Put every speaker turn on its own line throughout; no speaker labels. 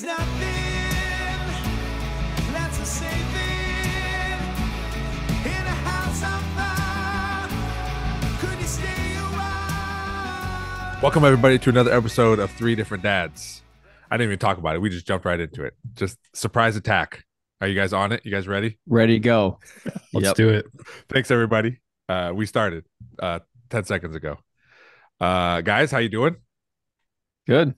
There's nothing that's a safe thing in a house on fire. Could you stay a while?
Welcome everybody to another episode of Three Different Dads. I didn't even talk about it. We just jumped right into it. Just surprise attack. Are you guys on it? You guys ready?
Ready to go.
Let's
Yep.
do it.
Thanks everybody. Uh, we started uh, ten seconds ago. Uh, guys, how you doing?
Good.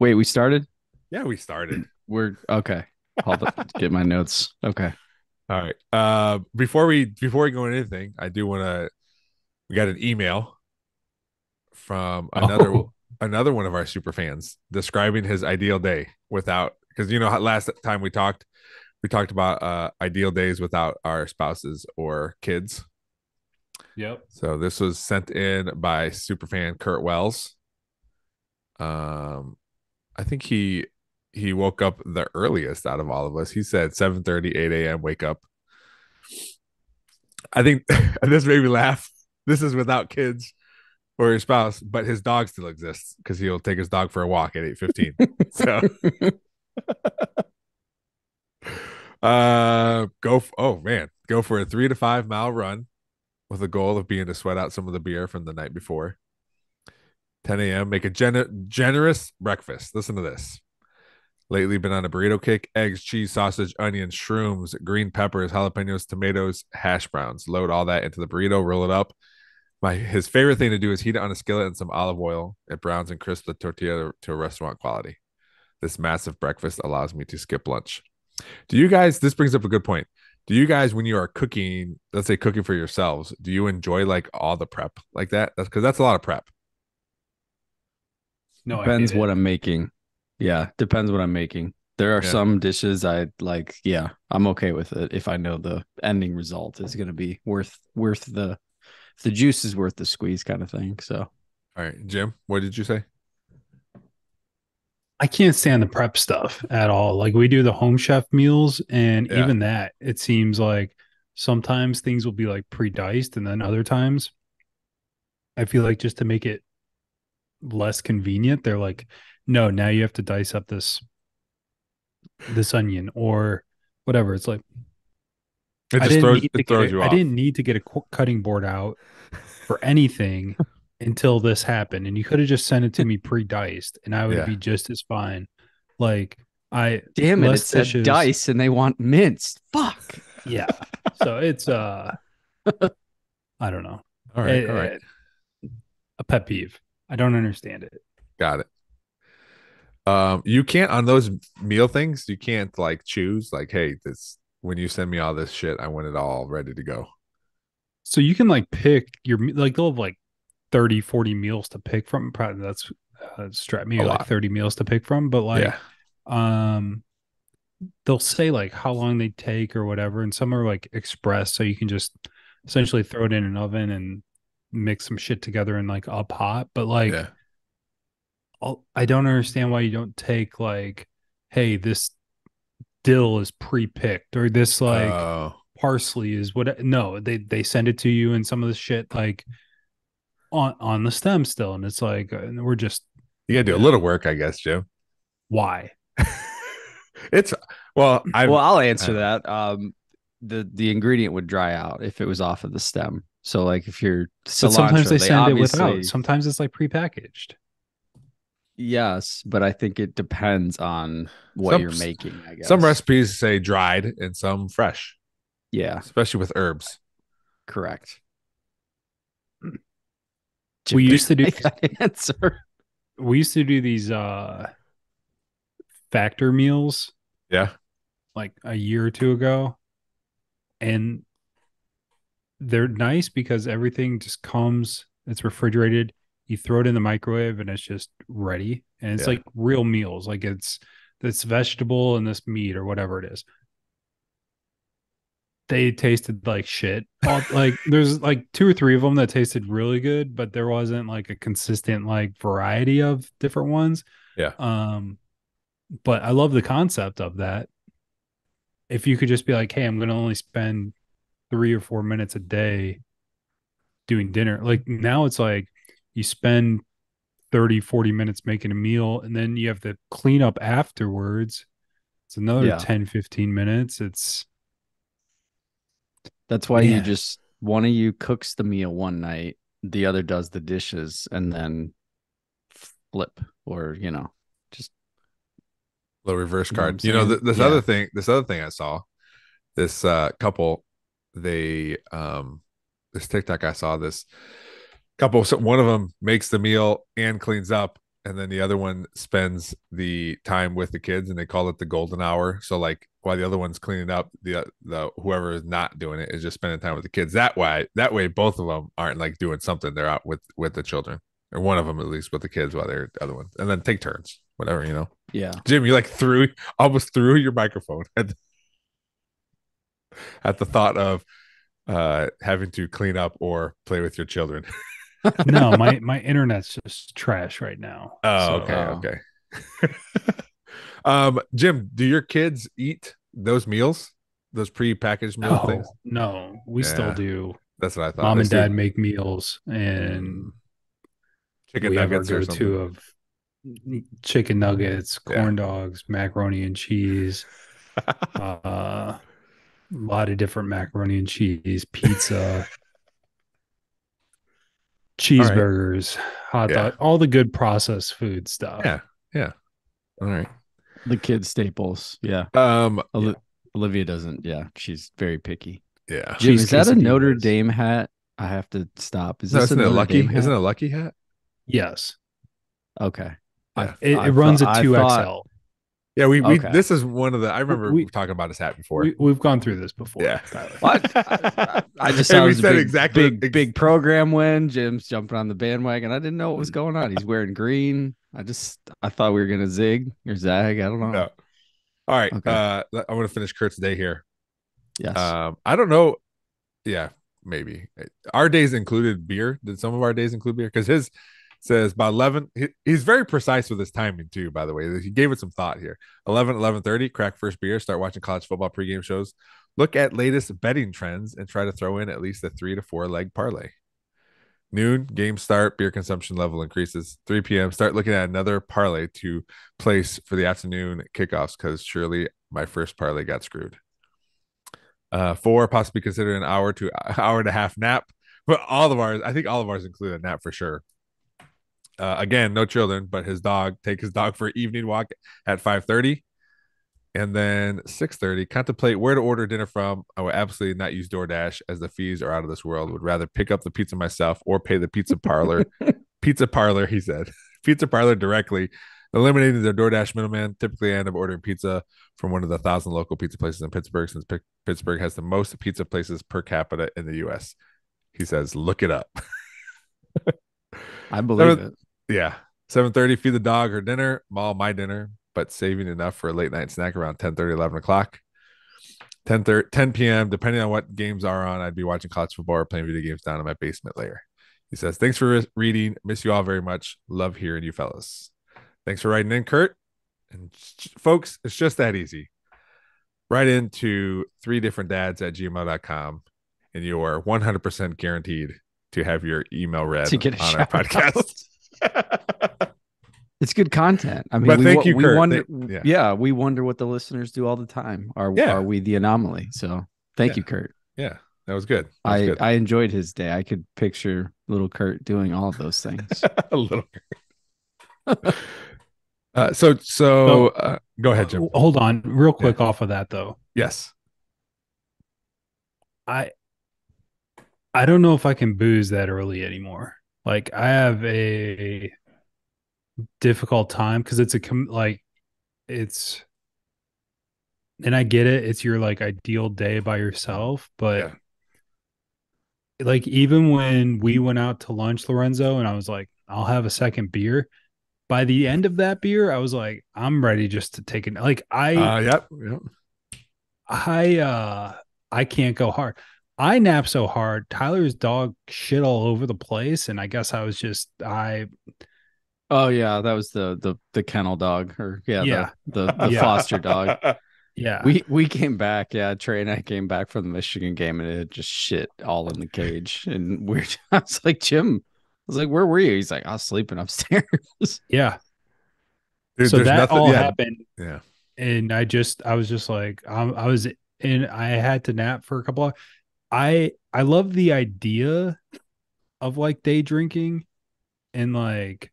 Wait, we started?
Yeah, we started.
We're okay. Hold up. Get my notes. Okay.
All right. Uh, before we before we go into anything, I do want to. We got an email from another
Oh.
another one of our super fans describing his ideal day without because you know last time we talked we talked about uh ideal days without our spouses or kids.
Yep.
So this was sent in by superfan Kurt Wells. Um, I think he he woke up the earliest out of all of us. He said 7 8 a.m. wake up. I think this made me laugh. This is without kids or your spouse, but his dog still exists because he'll take his dog for a walk at 8 15. so uh go f- oh man, go for a three to five mile run with the goal of being to sweat out some of the beer from the night before. 10 a.m. Make a gen- generous breakfast. Listen to this. Lately been on a burrito kick, eggs, cheese, sausage, onions, shrooms, green peppers, jalapenos, tomatoes, hash browns. Load all that into the burrito, roll it up. My his favorite thing to do is heat it on a skillet and some olive oil. It browns and crisps the tortilla to a restaurant quality. This massive breakfast allows me to skip lunch. Do you guys this brings up a good point. Do you guys when you are cooking, let's say cooking for yourselves, do you enjoy like all the prep like that? That's cuz that's a lot of prep.
No,
depends
hate
what
it.
I'm making. Yeah, depends what I'm making. There are
Yeah.
some dishes I like. Yeah, I'm okay with it if I know the ending result is going to be worth worth the the juice is worth the squeeze kind of thing. So
All right, Jim, what did you say?
I can't stand the prep stuff at all. Like we do the home chef meals, and
Yeah.
even that, it seems like sometimes things will be like pre-diced, and then other times, I feel like just to make it less convenient, they're like, no, now you have to dice up this this onion or whatever. It's like
It
I
just
didn't
throws
need to
it
get
throws
a-
you
I didn't need to get a cutting board out for anything until this happened, and you could have just sent it to me pre-diced, and I would
Yeah.
be just as fine. Like I
damn it,
less
it said
dishes-
dice and they want minced. Fuck.
Yeah, so it's uh, I don't know.
All right,
Eh,
all right.
eh, A pet peeve. I don't understand it.
Got it. Um, you can't on those meal things, you can't like choose like, hey, this when you send me all this shit, I want it all ready to go.
So you can like pick your like they'll have like 30, 40 meals to pick from. Probably that's uh, strap me like
lot.
30 meals to pick from, but like
yeah.
um they'll say like how long they take or whatever and some are like express so you can just essentially throw it in an oven and mix some shit together in like a pot but like
yeah.
I'll- don't understand why you don't take like hey this dill is pre-picked or this like
Oh,
parsley is what no they they send it to you and some of the shit like on on the stem still. And it's like uh, we're just
you gotta do a little work, I guess, Jim.
why?
It's well, I
well, I'll answer
I-
that. Um, the the ingredient would dry out if it was off of the stem. So like if you're
but sometimes they send it without. sometimes it's like prepackaged
Yes, but I think it depends on what
Some-
you're making. I guess
some recipes say dried and some fresh,
Yeah,
especially with herbs.
correct.
We used to do-
that answer.
we used to do these uh factor meals
Yeah.
like a year or two ago and they're nice because everything just comes it's refrigerated you throw it in the microwave and it's just ready. And it's
Yeah.
like real meals like it's this vegetable and this meat or whatever it is. They tasted like shit. Like there's like two or three of them that tasted really good but there wasn't like a consistent like variety of different ones.
Yeah.
um but i love the concept of that. If you could just be like hey i'm gonna only spend three or four minutes a day doing dinner like now it's like you spend 30, 40 minutes making a meal. And then you have to clean up afterwards. It's another
Yeah.
10, 15 minutes. It's
That's why you just one of you cooks the meal one night, the other does the dishes, and then flip or you know just
little reverse
You know
card. You know, th- this
Yeah.
other thing, this other thing I saw, this uh couple, they um this TikTok I saw this couple. One of them makes the meal and cleans up, and then the other one spends the time with the kids, and they call it the golden hour. So like while the other one's cleaning up, the the whoever is not doing it is just spending time with the kids. That way, that way, both of them aren't like doing something. They're out with with the children, or one of them at least with the kids while they're the other one, and then take turns, whatever you know.
yeah.
Jim, you like threw almost threw your microphone at the, at the thought of uh having to clean up or play with your children.
no, my my internet's just trash right now.
Oh,
So,
okay,
uh,
okay. um, Jim, do your kids eat those meals, those pre-packaged meal
No,
things?
no, we still do.
That's what I thought.
Mom
They
and dad make meals, and
chicken
we have our
nuggets or something.
go-to of chicken nuggets,
Yeah.
corn dogs, macaroni and cheese. uh, a lot of different macaroni and cheese, pizza, cheeseburgers, hot
Yeah.
dog, all the good processed food stuff.
Yeah, yeah. All right.
The kids staples. Yeah.
Um,
Oli- Olivia doesn't. Yeah, she's very picky.
yeah.
Jim, is that a
quesadillas.
Notre Dame hat? I have to stop. Is
No,
this
isn't
a
lucky?
Dame hat?
Isn't it a lucky hat?
Yes,
Okay.
Yeah.
it,
I
it runs
thought-
a
I
two
thought-
XL.
Yeah, we, we this is one of the I remember
We-
talking about his hat before.
We, we've gone through this before.
Yeah.
What? I, I just saw
we
it was a
said
big,
exactly-
big,
ex-
big program win. Jim's jumping on the bandwagon. I didn't know what was going on. He's wearing green. I just I thought we were gonna zig or zag. I don't know.
No. All right.
Okay.
Uh I'm gonna finish Kurt's day here.
Yes.
Um, I don't know. Yeah, maybe our days included beer. Did some of our days include beer? Because his says by 11 he- he's very precise with his timing too by the way. He gave it some thought here. 11 11 30 crack first beer start watching college football pregame shows. Look at latest betting trends and try to throw in at least a three to four leg parlay. Noon game start beer consumption level increases. 3 p.m start looking at another parlay to place for the afternoon kickoffs because surely my first parlay got screwed. Uh, four, possibly consider an hour to hour and a half nap. But all of ours, I think all of ours include a nap for sure. Uh, again, no children, but his dog. Take his dog for an evening walk at five thirty, and then six thirty. Contemplate where to order dinner from. I would absolutely not use DoorDash as the fees are out of this world. Would rather pick up the pizza myself or pay the pizza parlor. pizza parlor, he said. Pizza parlor directly, eliminating the DoorDash middleman. Typically, I end up ordering pizza from one of the thousand local pizza places in Pittsburgh, since Pitt- Pittsburgh has the most pizza places per capita in the U.S. He says, "Look it up."
I believe it.
Yeah, seven thirty. Feed the dog her dinner. Mall my dinner, but saving enough for a late night snack around 10 11 o'clock. 10, 10 p.m. Depending on what games are on, I'd be watching college football or playing video games down in my basement layer. He says, "Thanks for re- reading. Miss you all very much. Love hearing you fellas. Thanks for writing in, Kurt. And folks, it's just that easy. Write into three different dads at gmail.com and you are 100% guaranteed to have your email read
To get
on our podcast.
It's good content. I mean,
But
we,
thank you,
we
Kurt.
wonder.
Thank- yeah.
yeah. we wonder what the listeners do all the time. Are
Yeah.
are we the anomaly? So thank
Yeah.
you, Kurt.
yeah, that was good. That was
I
good.
I enjoyed his day. I could picture little Kurt doing all of those things.
a little. uh, so, so uh, go ahead, Jim.
Hold on, real quick off of that though.
Yes.
I I don't know if I can booze that early anymore. Like I have a difficult time because it's a com- like it's and I get it. It's your like ideal day by yourself, but like even when we went out to lunch, Lorenzo, and I was like, I'll have a second beer. By the end of that beer, I was like, I'm ready just to take it. Like I
Uh, yep. yep.
I uh I can't go hard. I nap so hard. Tyler's dog shit all over the place, and I guess I was just I
oh yeah, that was the the the kennel dog, or yeah,
Yeah.
the the, the
Yeah.
foster dog.
yeah
We we came back, yeah. Trey and I came back from the Michigan game, and it had just shit all in the cage, and we're I was like, Jim, I was like, "Where were you?" He's like, "I was sleeping upstairs."
Yeah.
Dude,
so
there's
that
nothing-
all
yeah,
happened.
Yeah.
and I just I was just like um, I was and I had to nap for a couple of I I love the idea of like day drinking and like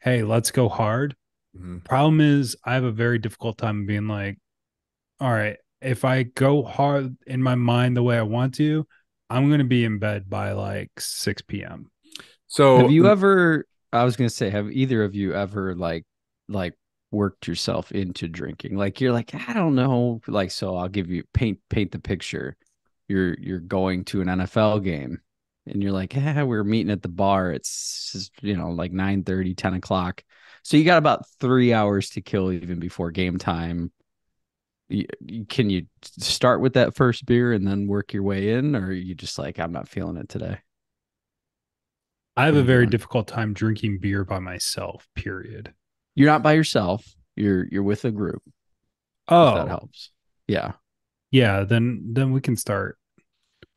hey let's go hard
Mhm.
problem is I have a very difficult time being like all right if I go hard in my mind the way I want to I'm going to be in bed by like 6 p.m.
So
have you ever? I was gonna say, have either of you ever like like worked yourself into drinking? Like you're like, I don't know, like so. I'll give you paint paint the picture. You're you're going to an NFL game, and you're like, yeah, we're meeting at the bar. It's just, you know like 9 30, 10 o'clock. So you got about three hours to kill even before game time. Can you start with that first beer and then work your way in, or are you just like, I'm not feeling it today?
I have a very difficult time drinking beer by myself period.
You're not by yourself. You're you're with a group. if
Oh
that helps. Yeah.
Yeah then then we can start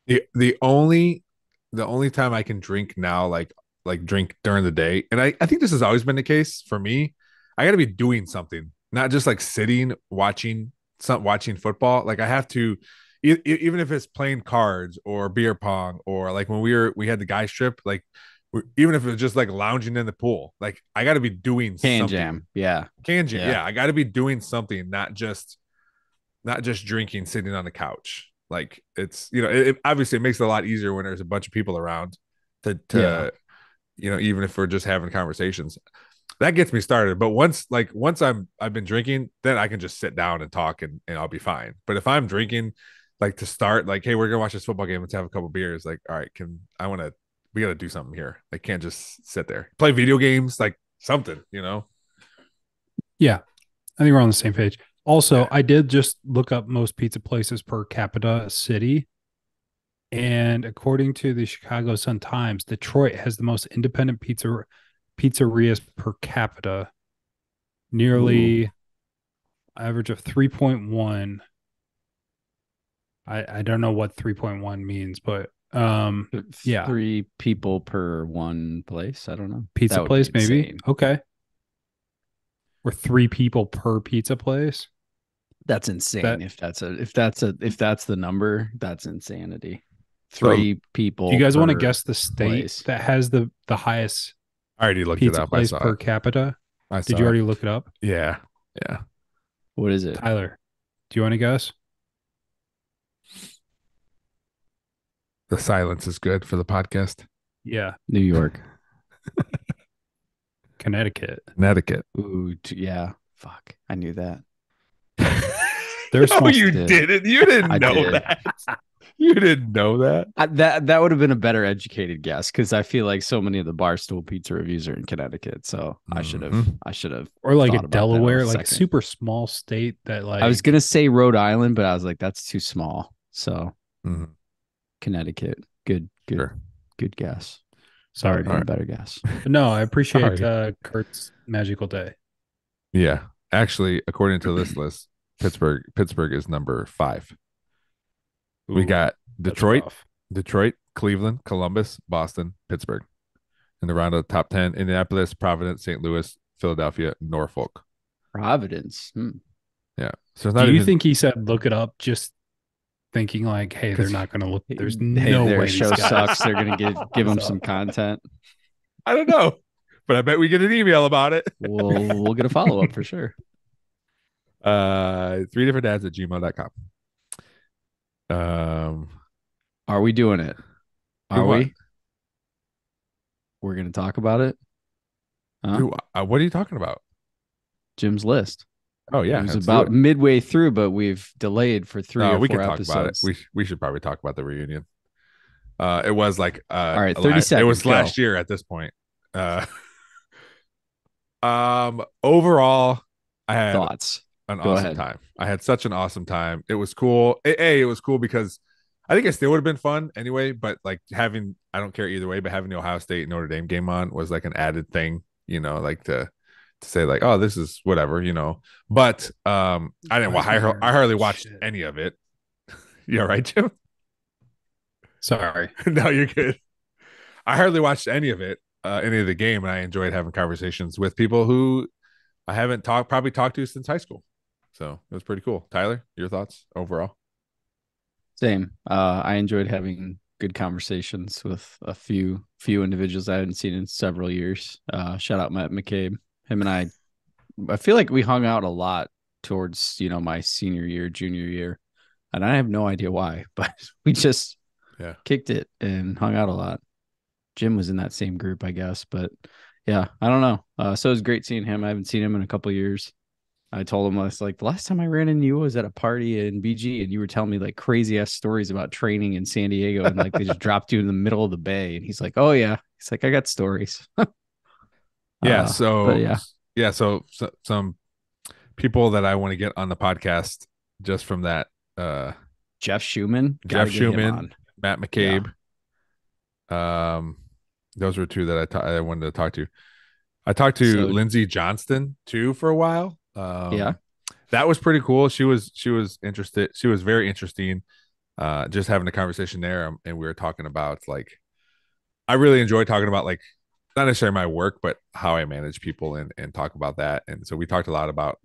the the only the only time I can drink now, like like drink during the day, and I I think this has always been the case for me. I got to be doing something, not just like sitting watching some watching football. Like I have to, e- even if it's playing cards or beer pong or like when we were we had the guy strip, like we- even if it's just like lounging in the pool, like I got to be doing
Can
something.
jam. Yeah.
KanJam.
Yeah.
Yeah, I got to be doing something, not just not just drinking sitting on the couch. Like it's you know, it, it- obviously it makes it a lot easier when there's a bunch of people around to to
Yeah.
you know, even if we're just having conversations. That gets me started. But once like once I'm I've been drinking, then I can just sit down and talk and, and I'll be fine. But if I'm drinking like to start, like, hey, we're gonna watch this football game, let's have a couple beers. Like, all right, can I wanna we gotta do something here. I can't just sit there. Play video games, like something, you know.
Yeah, I think we're on the same page. Also. I did just look up most pizza places per capita city. And according to the Chicago Sun Times, Detroit has the most independent pizza pizzerias per capita, nearly average of 3.1. I, I don't know what 3.1 means, but um Yeah.
Three people per one place. I don't know.
pizza
That would be
place maybe. Okay. Or three people per pizza place.
That's insane.
That-
if that's a if that's a if that's the number, that's insanity.
So,
Three people.
Do you guys want to guess the state
place.
that has the the highest
I already looked it
pizza
up. I
place
saw
per
it.
capita?
I
Did
saw
you
it.
already look it up?
Yeah. Yeah.
What is it?
Tyler, do you want to guess?
The silence is good for the podcast.
Yeah,
New York.
Connecticut.
Connecticut.
Ooh, yeah. Fuck. I knew that.
They're
no, you
state.
didn't. You didn't know
did.
that. You didn't know that.
I, that that would have been a better educated guess because I feel like so many of the barstool pizza reviews are in Connecticut. So I should have
Mhm.
I should have.
Or like
Thought
a
about that on a
Delaware, like
second.
super small state that like
I was gonna say Rhode Island, but I was like, that's too small. So
Mhm.
Connecticut. Good, good,
Sure.
good guess.
Sorry.
Sorry, better guess.
But no, I appreciate uh Kurt's magical day.
Yeah. Actually, according to this list, Pittsburgh Pittsburgh is number five. we got Detroit. Detroit, Cleveland, Columbus, Boston, Pittsburgh. In the round of the top 10, Indianapolis, Providence, St. Louis, Philadelphia, Norfolk.
Providence. Hmm.
Yeah. So not
Do you
even,
think he said look it up just thinking like, hey, they're not gonna look there's
Hey,
no
their
way
show
guys-
sucks. They're gonna give give them some content.
I don't know, but I bet we get an email about it.
We'll we'll get a follow up for sure.
Uh, three different dads at gmail.com. Um,
Are we doing it?
Do
Are
what?
we? We're gonna talk about it. Huh?
who- uh, what are you talking about?
Jim's list.
Oh, yeah.
it was about midway through, but we've delayed for three or
we
four
can talk
episodes.
about it. We, we should probably talk about the reunion. Uh, it was like, uh,
All right,
a
30
la- It was
go.
last year at this point. Uh, um, overall, I had
Thoughts?
an
Go
awesome
ahead.
time. I had such an awesome time. It was cool. A, A, it was cool because I think it still would have been fun anyway, but like having I don't care either way, but having the Ohio State Notre Dame game on was like an added thing, you know, like to to say like, oh, this is whatever, you know. But um I didn't wa- I, I hardly watched
Shit.
any of it. you all right, Jim?
Sorry.
no, you're good. I hardly watched any of it. uh, any of the game, and I enjoyed having conversations with people who I haven't talked probably talked to since high school. So it was pretty cool. Tyler, your thoughts overall?
Same. Uh, I enjoyed having good conversations with a few few individuals I hadn't seen in several years. Uh, shout out Matt McCabe. Him and I, I feel like we hung out a lot towards you know my senior year, junior year, and I have no idea why, but we just
Yeah.
kicked it and hung out a lot. Jim was in that same group, I guess, but yeah, I don't know. Uh, so it was great seeing him. I haven't seen him in a couple years. I told him I was like the last time I ran into you was at a party in BG, and you were telling me like crazy ass stories about training in San Diego, and like they just dropped you in the middle of the bay. And he's like, "Oh yeah," he's like, "I got stories."
Yeah.
Uh,
so
yeah,
yeah. So, so some people that I want to get on the podcast just from that. Uh,
Jeff Schumann,
Jeff
gotta get him
Schumann. Matt McCabe. Um, those were two that I ta- I wanted to talk to. I talked to
So-
Lindsay Johnston too for a while. Um,
Yeah.
that was pretty cool. She was she was interested. She was very interesting. Uh, just having a conversation there, um, and we were talking about like, I really enjoy talking about like not necessarily my work, but how I manage people and and talk about that. And so we talked a lot about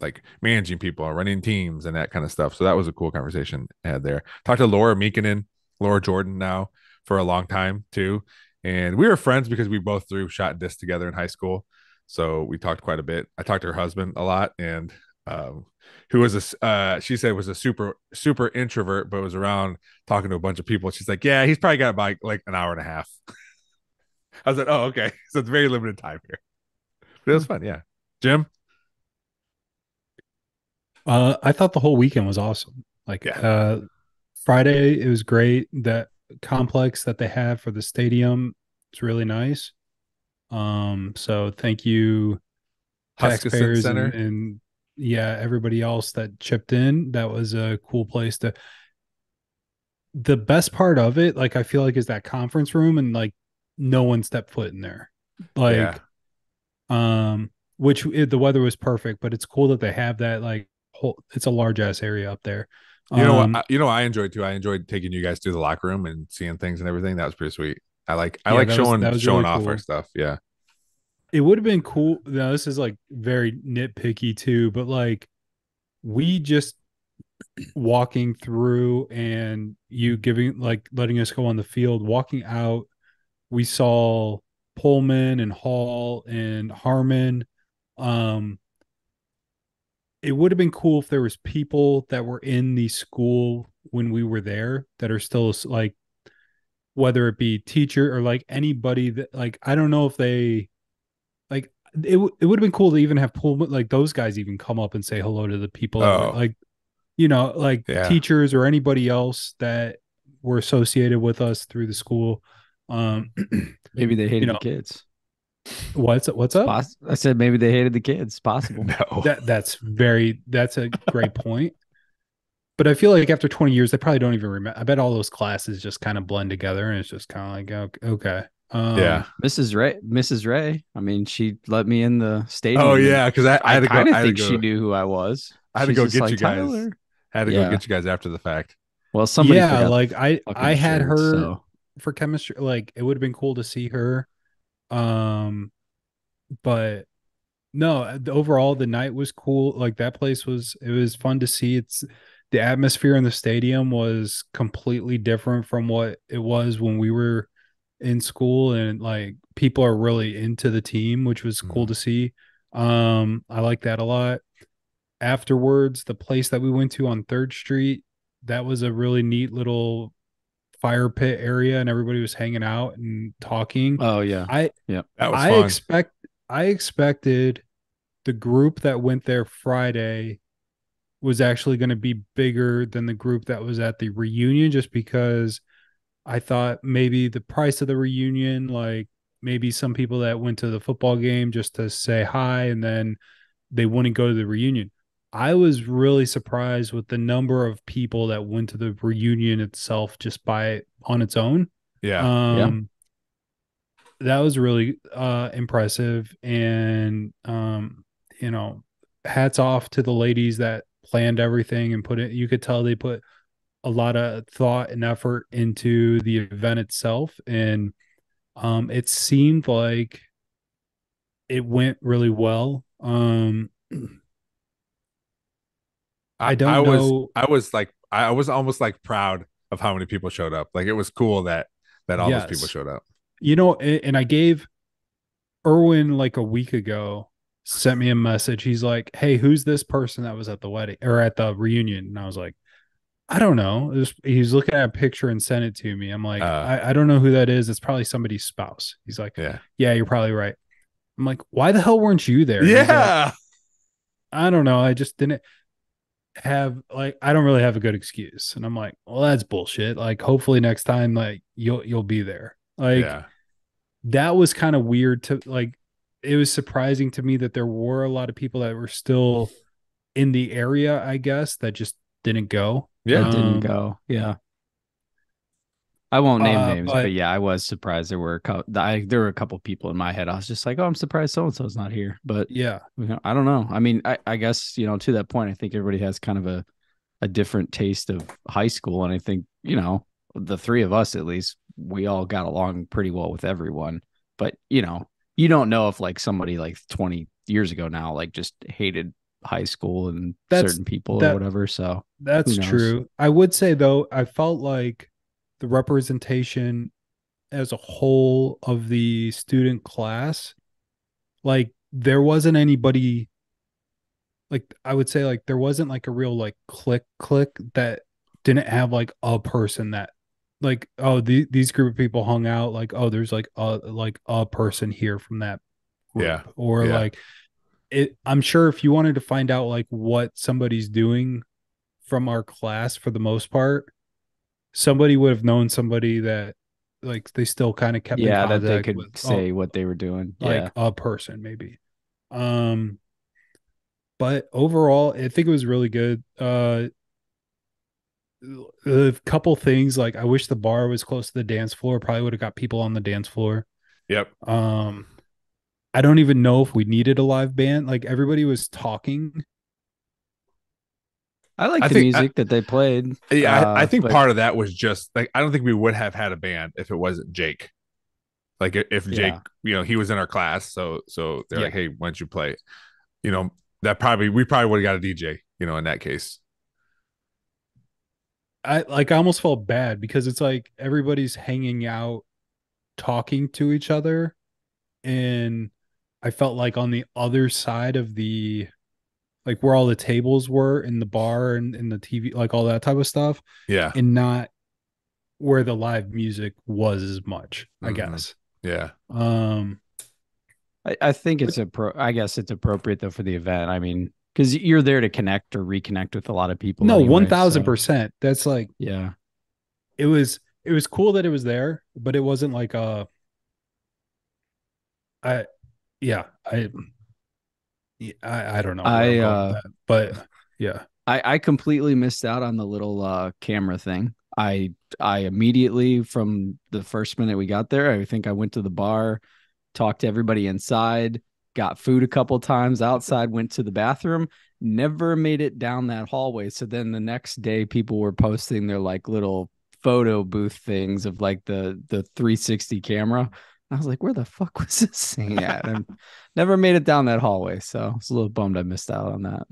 like managing people and running teams and that kind of stuff. So that was a cool conversation had there. Talked to Laura Meekinen, Laura Jordan now for a long time too. And we were friends because we both threw shot and disc together in high school. So we talked quite a bit. I talked to her husband a lot and um who was a uh she said was a super super introvert but was around talking to a bunch of people. She's like, "Yeah, he's probably got about like an hour and a half." I was like, "Oh, okay." So it's very limited time here. But it was fun, yeah. Jim?
Uh, I thought the whole weekend was awesome. Like
Yeah.
uh, Friday, it was great. That complex that they have for the stadium, it's really nice. Um, so thank you, taxpayers
Center.
and, and yeah, everybody else that chipped in. That was a cool place to. The best part of it, like I feel like, is that conference room, and like no one stepped foot in there. Like,
Yeah.
um, which it, the weather was perfect, but it's cool that they have that like whole. It's a large ass area up there.
You know
Um,
what? I, you know, I enjoyed too. I enjoyed taking you guys through the locker room and seeing things and everything. That was pretty sweet. I like I
Yeah,
like
that was-
showing
was
showing
really
off our stuff. Yeah.
it would have been cool. Now this is like very nitpicky too, but like we just walking through and you giving like letting us go on the field, walking out, we saw Pullman and Hall and Harmon. Um it would have been cool if there was people that were in the school when we were there that are still like whether it be teacher or like anybody that like I don't know if they like it, w- it would have been cool to even have Pullman like those guys even come up and say hello to the people were,
Oh.
like you know like
Yeah.
teachers or anybody else that were associated with us through the school um
Maybe they hated
know,
the kids.
what's what's up
Poss- I said maybe they hated the kids. Possible.
No.
that that's very that's a great point but i feel like after 20 years they probably don't even remember i bet all those classes just kind of blend together and it's just kind of like okay, okay. Um,
yeah.
Mrs. Ray, Mrs. Ray. I mean, she let me in the stadium.
Oh yeah, because I, I
I,
had to go.
kind of
I
think
go,
she knew who I was.
I had to
She's
go get
like,
you guys.
"Tyler."
had to
Yeah.
go get you guys after the fact.
Well, somebody.
yeah like i i had
shirt,
her
so-
for chemistry like it would have been cool to see her um but no the, overall the night was cool like that place was it was fun to see it's the atmosphere in the stadium was completely different from what it was when we were in school and like people are really into the team which was cool
Mhm.
to see um i like that a lot afterwards the place that we went to on third street that was a really neat little fire pit area and everybody was hanging out and talking
Oh yeah.
i
That was
I
fun.
expect I expected the group that went there Friday was actually going to be bigger than the group that was at the reunion just because I thought maybe the price of the reunion like maybe some people that went to the football game just to say hi and then they wouldn't go to the reunion. I was really surprised with the number of people that went to the reunion itself just by on its own.
yeah.
Um, that was really uh impressive, and um, you know, hats off to the ladies that planned everything and put it. You could tell they put a lot of thought and effort into the event itself, and Um, it seemed like it went really well. Um, I don't
I was
know-
I was like I was almost like proud of how many people showed up. Like it was cool that that all those people showed up.
you know, and I gave Erwin like a week ago sent me a message. He's like, "Hey, who's this person that was at the wedding or at the reunion?" And I was like, "I don't know." Was, he's looking at a picture and sent it to me. I'm like,
Uh.
I, "I don't know who that is. It's probably somebody's spouse." He's like,
Yeah.
"Yeah, you're probably right." I'm like, "Why the hell weren't you there?" He's like,
Yeah.
I don't know. I just didn't have like I don't really have a good excuse. And I'm like, well, that's bullshit. Like hopefully next time like you'll you'll be there. Like
yeah.
that was kind of weird to like it was surprising to me that there were a lot of people that were still in the area, I guess, that just didn't go.
Yeah.
That didn't
Um,
go. Yeah. I won't name
Uh,
names,
but-
but, yeah, I was surprised there were a couple. I, there were a couple people in my head. I was just like, "Oh, I'm surprised so and so's not here." But
Yeah.
you know, I don't know. I mean, I, I guess you know to that point, I think everybody has kind of a a different taste of high school, and I think you know the three of us at least we all got along pretty well with everyone. But you know, you don't know if like somebody like 20 years ago now like just hated high school and
That's-
certain people
that-
or whatever. So
That's true. I would say though, I felt like the representation as a whole of the student class, like there wasn't anybody like I would say like there wasn't like a real like click click that didn't have like a person that like oh the, these group of people hung out like oh there's like a like a person here from that group.
Yeah.
or
Yeah.
like it I'm sure if you wanted to find out like what somebody's doing from our class for the most part, somebody would have known somebody that like they still kind of kept in
yeah, that they could
with, oh,
say what they were doing.
like
yeah,
a person maybe. Um but overall I think it was really good. Uh a couple things like I wish the bar was close to the dance floor. Probably would have got people on the dance floor.
Yep.
Um, I don't even know if we needed a live band. Like everybody was talking.
I like
I
the
think- I-
music that they played.
Yeah, I, I
Uh,
think
but-
part of that was just like I don't think we would have had a band if it wasn't Jake. Like if Jake,
Yeah.
you know, he was in our class, so so they're like, "Hey, why don't you play?" You know, that probably we probably would have got a DJ. You know, in that case,
I like I almost felt bad because it's like everybody's hanging out, talking to each other, and I felt like on the other side of the, like where all the tables were in the bar and in the TV, like all that type of stuff,
yeah,
and not where the live music was as much. I
Mhm.
guess.
yeah,
Um.
I, I think it's a pro. I guess it's appropriate though for the event. I mean, because you're there to connect or reconnect with a lot of people.
No,
anyway,
one thousand
so,
percent. That's like
Yeah,
it was it was cool that it was there, but it wasn't like a I yeah, I yeah, I, I don't know.
I, uh,
that, but yeah.
I I completely missed out on the little uh camera thing. I I immediately from the first minute we got there, I think I went to the bar, talked to everybody inside, got food a couple times outside, went to the bathroom, never made it down that hallway. So then the next day people were posting their like little photo booth things of like the the 360 camera. I was like, where the fuck was this thing at? And never made it down that hallway. So I was a little bummed I missed out on that.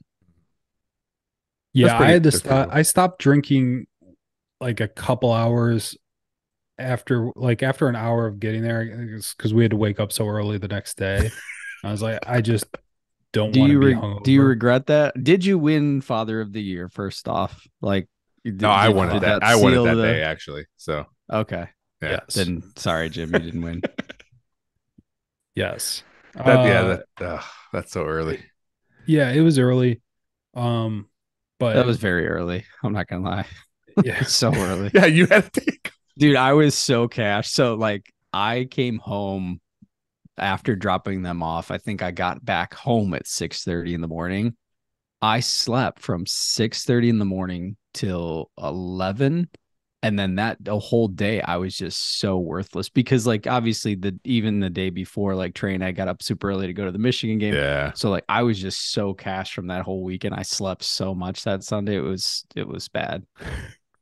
Yeah,
pretty-
I had to stop. I stopped drinking like a couple hours after like after an hour of getting there because we had to wake up so early the next day. I was like, I just don't
do
want
you
to be
re-
hungover.
do you regret that? Did you win Father of the Year first off? Like, did,
no, I
did-
wanted
did
that. I wanted
seal
that
the-
day actually. So
Okay,
yeah,
Yes.
then sorry, Jim, you didn't win.
yes.
that, yeah,
Uh,
that, ugh, that's so early.
yeah, it was early. Um but
That was very early. I'm not gonna lie,
yeah.
so early,
Yeah, you had to take.
dude. I was so cash. So like, I came home after dropping them off. I think I got back home at six thirty in the morning. I slept from six thirty in the morning till eleven. And then that the whole day I was just so worthless because like obviously the even the day before like train I got up super early to go to the Michigan game.
Yeah,
So like I was just so cash from that whole weekend. I slept so much that Sunday. It was it was bad.
I,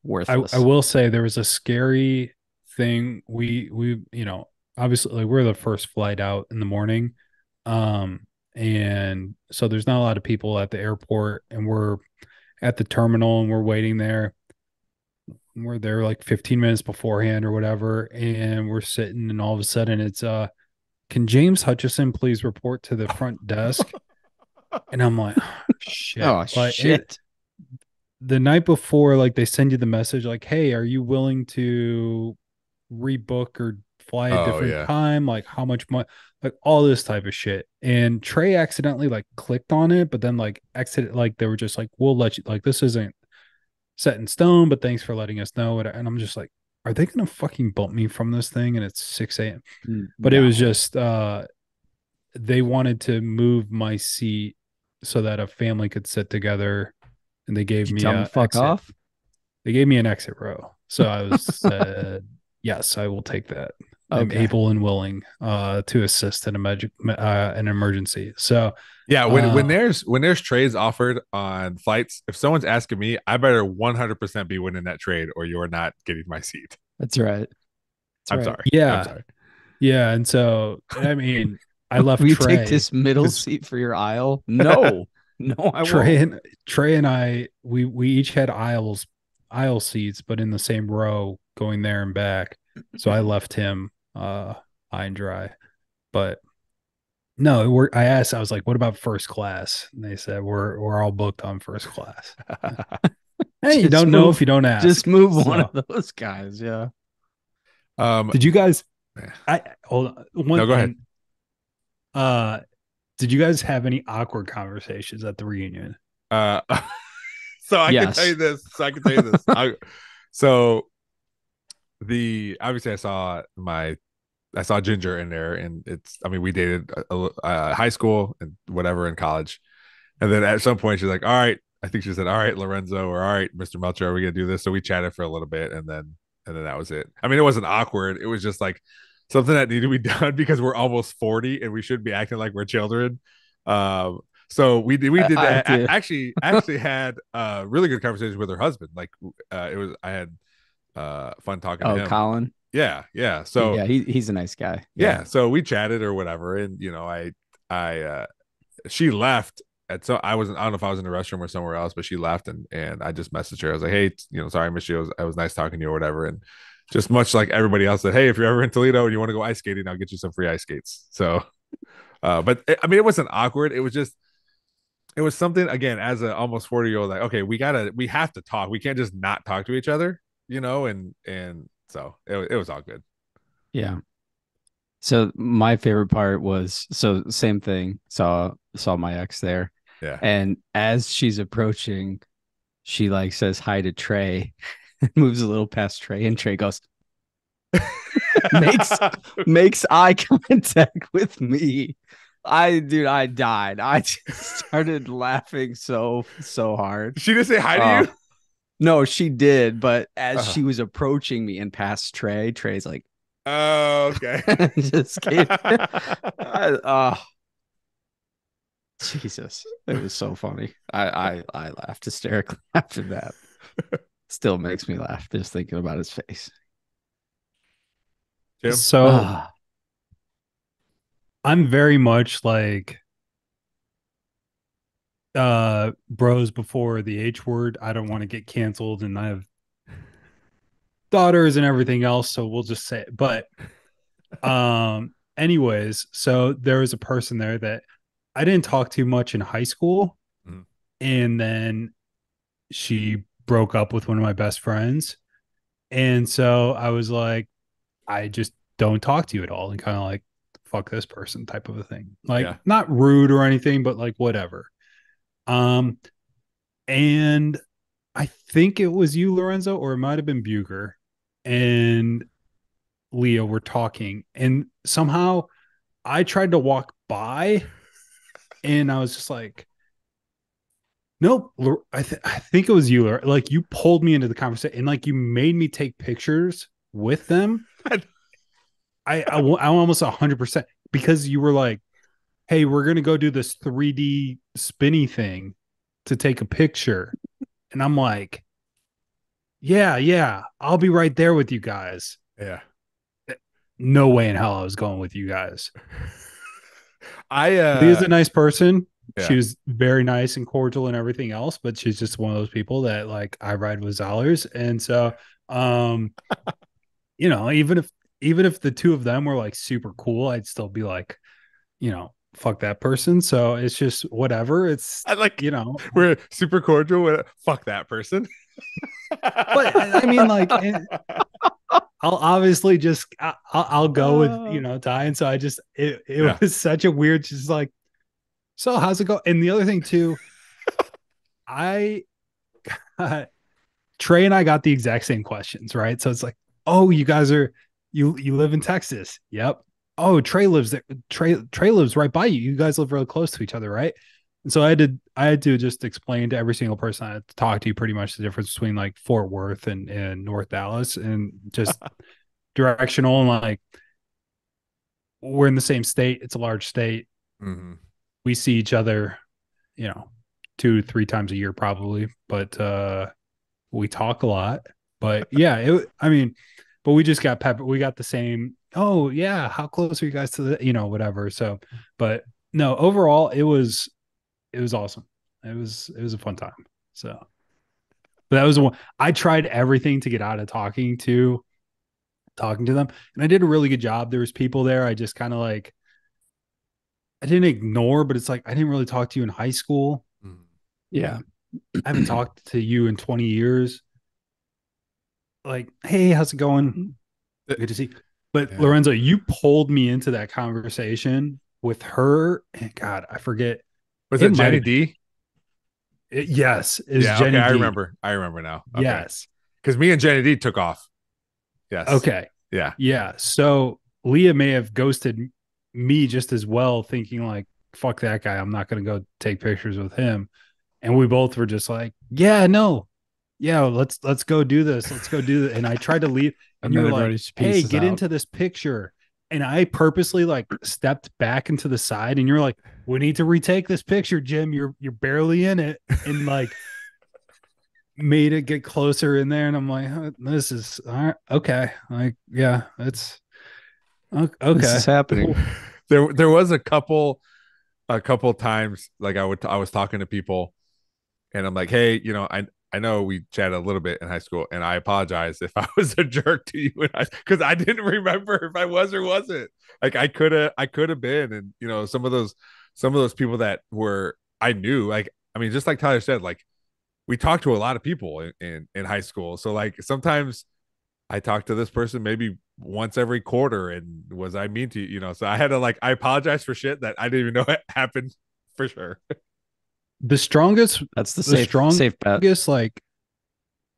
Worthless.
I will say there was a scary thing. We we you know obviously like we're the first flight out in the morning. Um, and so there's not a lot of people at the airport, and we're at the terminal and we're waiting there. We're there like 15 minutes beforehand or whatever, and we're sitting, and all of a sudden it's uh, can James Hutchison please report to the front desk? and I'm like, oh, shit.
Oh
it-
shit!
the night before, like they send you the message, like, "Hey, are you willing to rebook or fly a
Oh,
different
yeah.
time? Like, how much money? Like all this type of shit." And Trey accidentally like clicked on it, but then like exit, like they were just like, "We'll let you." Like this isn't set in stone, but thanks for letting us know. And and I'm just like, are they gonna fucking bump me from this thing? And it's six a.m. But it was just uh, they wanted to move my seat so that a family could sit together, and they gave
Did
me a
fuck
exit
off.
they gave me an exit row. So I was said, yes, I will take that. I'm
Okay.
able and willing uh, to assist in a magic uh, an emergency. So
Yeah, when, when
Uh,
there's when there's trades offered on flights, if someone's asking me, I better 100% be winning that trade, or you're not getting my seat.
That's right. That's
I'm
right.
sorry.
Yeah.
I'm sorry.
yeah, and so I mean, I left
Will you
Trey.
take this middle
'cause-
seat for your aisle? No, no, I
Trey
won't.
and Trey and I we we each had aisles aisle seats, but in the same row going there and back. So I left him uh high and dry. But no, we're, I asked, I was like, what about first class? And they said, we're, we're all booked on first class. Hey, you don't know if you don't ask.
Just move one of those guys. Yeah.
Um,
Did you guys? I hold on. One
No, go ahead.
Uh, did you guys have any awkward conversations at the reunion?
Uh, so I can
Yes.
tell you this. So I can tell you this. I, so the obviously I saw my I saw Ginger in there, and it's I mean we dated a, uh, high school and whatever in college, and then at some point she's like, "All right," I think she said, "All right, Lorenzo," or "All right, Mister Melcher, are we gonna do this?" So we chatted for a little bit, and then and then that was it. I mean, it wasn't awkward. It was just like something that needed to be done because we're almost forty and we should be acting like we're children. Um, so we did we did
I
that. I,
did.
actually actually had a really good conversation with her husband. Like uh, it was I had uh fun talking
Oh,
to him.
Colin.
Yeah, yeah. So
yeah, he, he's a nice guy.
yeah. so we chatted or whatever and you know i i uh she left and so i wasn't i don't know if i was in the restroom or somewhere else but she left and and i just messaged her i was like hey you know sorry i missed you it was, it was nice talking to you or whatever and just much like everybody else said hey if you're ever in toledo and you want to go ice skating i'll get you some free ice skates so uh but it, i mean it wasn't awkward it was just it was something again as a almost 40 year old like okay we gotta we have to talk we can't just not talk to each other you know and and so it, it was all good
Yeah. So my favorite part was so same thing. Saw saw my ex there.
Yeah.
And as she's approaching, she like says hi to Trey, moves a little past Trey, and Trey goes, makes makes eye contact with me. I dude, I died. I just started laughing so so hard.
she didn't say hi to
Uh,
you
No, she did, but as
Uh-huh.
she was approaching me and past Trey, Trey's like,
Oh, okay.
just kidding. I, uh, Jesus, it was so funny. I, I I laughed hysterically after that. Still makes me laugh just thinking about his face.
Jim?
So
Ah,
I'm very much like uh bros before the H word. I don't want to get canceled and I have daughters and everything else, so we'll just say it. But um anyways, so there was a person there that I didn't talk to much in high school.
Mhm.
And then she broke up with one of my best friends. And so I was like, I just don't talk to you at all and kind of like fuck this person type of a thing. Like
Yeah.
not rude or anything, but like whatever. Um and I think it was you, Lorenzo, or it might have been Buger and Leo were talking, and somehow I tried to walk by, and I was just like, "Nope." I th- I think it was you. Lor- Like you pulled me into the conversation, and like you made me take pictures with them. I I I'm almost hundred percent because you were like, "Hey, we're gonna go do this 3D spinny thing to take a picture," and I'm like, "Yeah, yeah, I'll be right there with you guys."
Yeah.
no way in hell I was going with you guys.
I uh,
Leah's a nice person.
yeah.
She was very nice and cordial and everything else, but she's just one of those people that like I ride with Zollers. And so um you know, even if even if the two of them were like super cool, I'd still be like, you know, fuck that person. So it's just whatever. It's
I like
you know,
we're super cordial. With, fuck that person.
but I mean, like, it- I'll obviously just I- I'll, I'll go with you uh. know Ty, and so I just it, it
Yeah.
was such a weird, just like, so how's it go? And the other thing too, I Trey and I got the exact same questions, right? So it's like, oh, you guys are you you live in Texas, yep. Oh, Trey lives there. Trey Trey lives right by you. You guys live really close to each other, right? And so I had to I had to just explain to every single person I had to talk to you pretty much the difference between like Fort Worth and, and North Dallas and just directional and like we're in the same state. It's a large state.
Mhm.
We see each other, you know, two, three times a year probably, but uh we talk a lot. But yeah, it I mean, but we just got pepper we got the same, oh yeah, how close are you guys to the you know, whatever. So but no, overall it was it was awesome. It was it was a fun time. So but that was one I tried everything to get out of talking to talking to them and I did a really good job. There was people there I just kind of like I didn't ignore, but it's like I didn't really talk to you in high school.
Mhm.
Yeah.
I haven't talked to you in 20 years. Like, hey, how's it going? Good to see. But
Yeah.
Lorenzo, you pulled me into that conversation with her. And God, I forget.
Was
It
it, Jenny D?
It- yes, is
yeah,
Jenny
okay, I
D.
remember. I remember now. Okay.
Yes.
because me and Jenny D took off. Yes.
Okay.
Yeah.
Yeah. So Leah may have ghosted me just as well, thinking like, fuck that guy. I'm not going to go take pictures with him. And we both were just like, yeah, no. Yeah, let's let's go do this. Let's go do it. And I tried to leave and you were like, hey, get
out.
into this picture. And I purposely like stepped back into the side and you're like, we need to retake this picture, Jim. You're you're barely in it. And like made it get closer in there. And I'm like, "Huh, this is all right, okay. Like, yeah, it's okay.
This is happening.
there there was a couple a couple times like I would I was talking to people and I'm like, hey, you know, I I know we chatted a little bit in high school, and I apologize if I was a jerk to you, because I didn't remember if I was or wasn't. Like I could have, I could have been, and you know, some of those, some of those people that were I knew, like I mean, just like Tyler said, like we talked to a lot of people in in, in high school, so like sometimes I talked to this person maybe once every quarter, and was I mean to you, you know? So I had to like I apologize for shit that I didn't even know it happened for sure.
The strongest
That's the,
The
safe
strong-
safe bet.
strongest like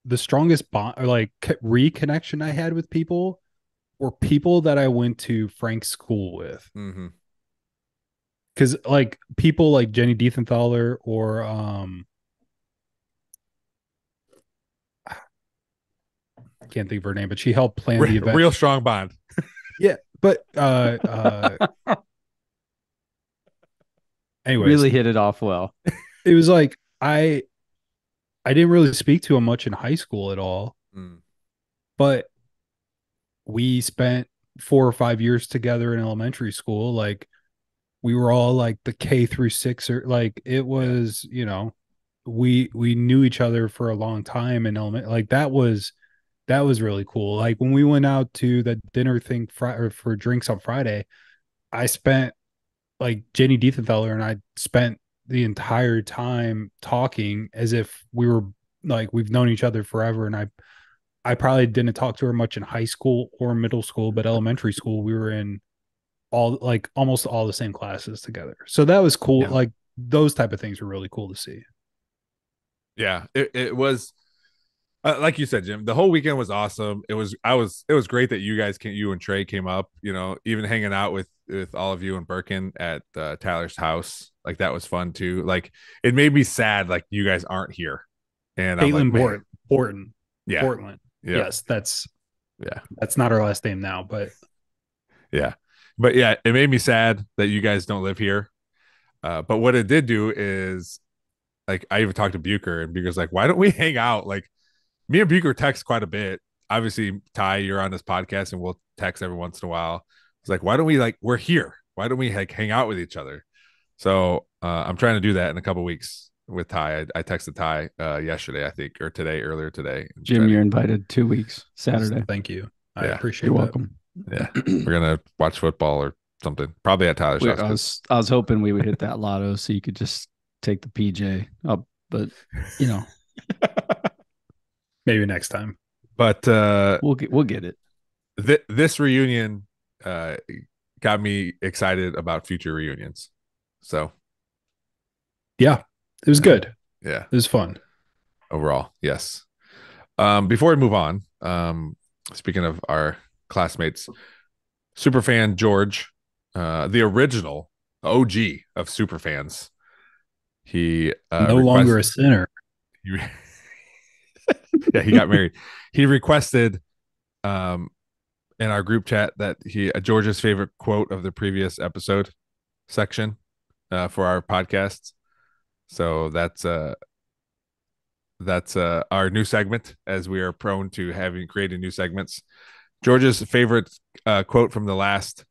the strongest bond or like reconnection I had with people were people that I went to Frank's school with.
Mm-hmm.
Cause like people like Jenny Diethenthaler or um I can't think of her name, but she helped plan the
Real,
event.
real strong bond. Yeah.
But uh uh anyways,
Really hit it off well.
it was like I I didn't really speak to him much in high school at all.
Mm.
but we spent four or five years together in elementary school like we were all like the k through six or like it was you know we we knew each other for a long time in element like that was that was really cool like when we went out to the dinner thing Friday for drinks on friday i spent like jenny diethenfeller and i spent the entire time talking as if we were like we've known each other forever and i I probably didn't talk to her much in high school or middle school, but elementary school we were in all like almost all the same classes together. So that was cool.
Yeah.
Like those type of things were really cool to see.
yeah it, it was uh, like you said jim the whole weekend was awesome it was i was it was great that you guys came you and trey came up you know even hanging out with with all of you and birkin at uh, tyler's house like that was fun too. Like it made me sad like you guys aren't here. And I'm
Caitlin
like, man,
Bort- Borton,
yeah.
Portland.
yeah.
Yes, that's
yeah.
that's not our last name now, but
yeah. But yeah it made me sad that you guys don't live here. Uh but what it did do is like i even talked to bucher and bucher's like why don't we hang out? Like me and bucher text quite a bit. Obviously Ty, you're on this podcast, and we'll text every once in a while. It's like, why don't we like we're here? Why don't we like hang out with each other? So uh, I'm trying to do that in a couple weeks with Ty. I, I texted Ty uh, yesterday, I think, or today, earlier today. and
Jim, you're invited two weeks Saturday.
Thank you. I
Yeah.
appreciate
You're
that.
welcome.
yeah, we're gonna watch football or something. Probably at Tyler's
We-
house.
I
'cause-
was I was hoping we would hit that lotto so you could just take the PJ up, but you know
Maybe next time.
But uh,
we'll get we'll get it.
th- this reunion uh, got me excited about future reunions. So
Yeah. It was good.
yeah,
It was fun.
overall, yes. Um, before we move on, um, speaking of our classmates, superfan George, uh, the original OG of superfans, he uh,
no longer a sinner.
he- yeah, he got married. He requested um in our group chat that he uh, George's favorite quote of the previous episode section uh for our podcasts. So that's uh that's uh our new segment as we are prone to having creating new segments. George's favorite uh quote from the last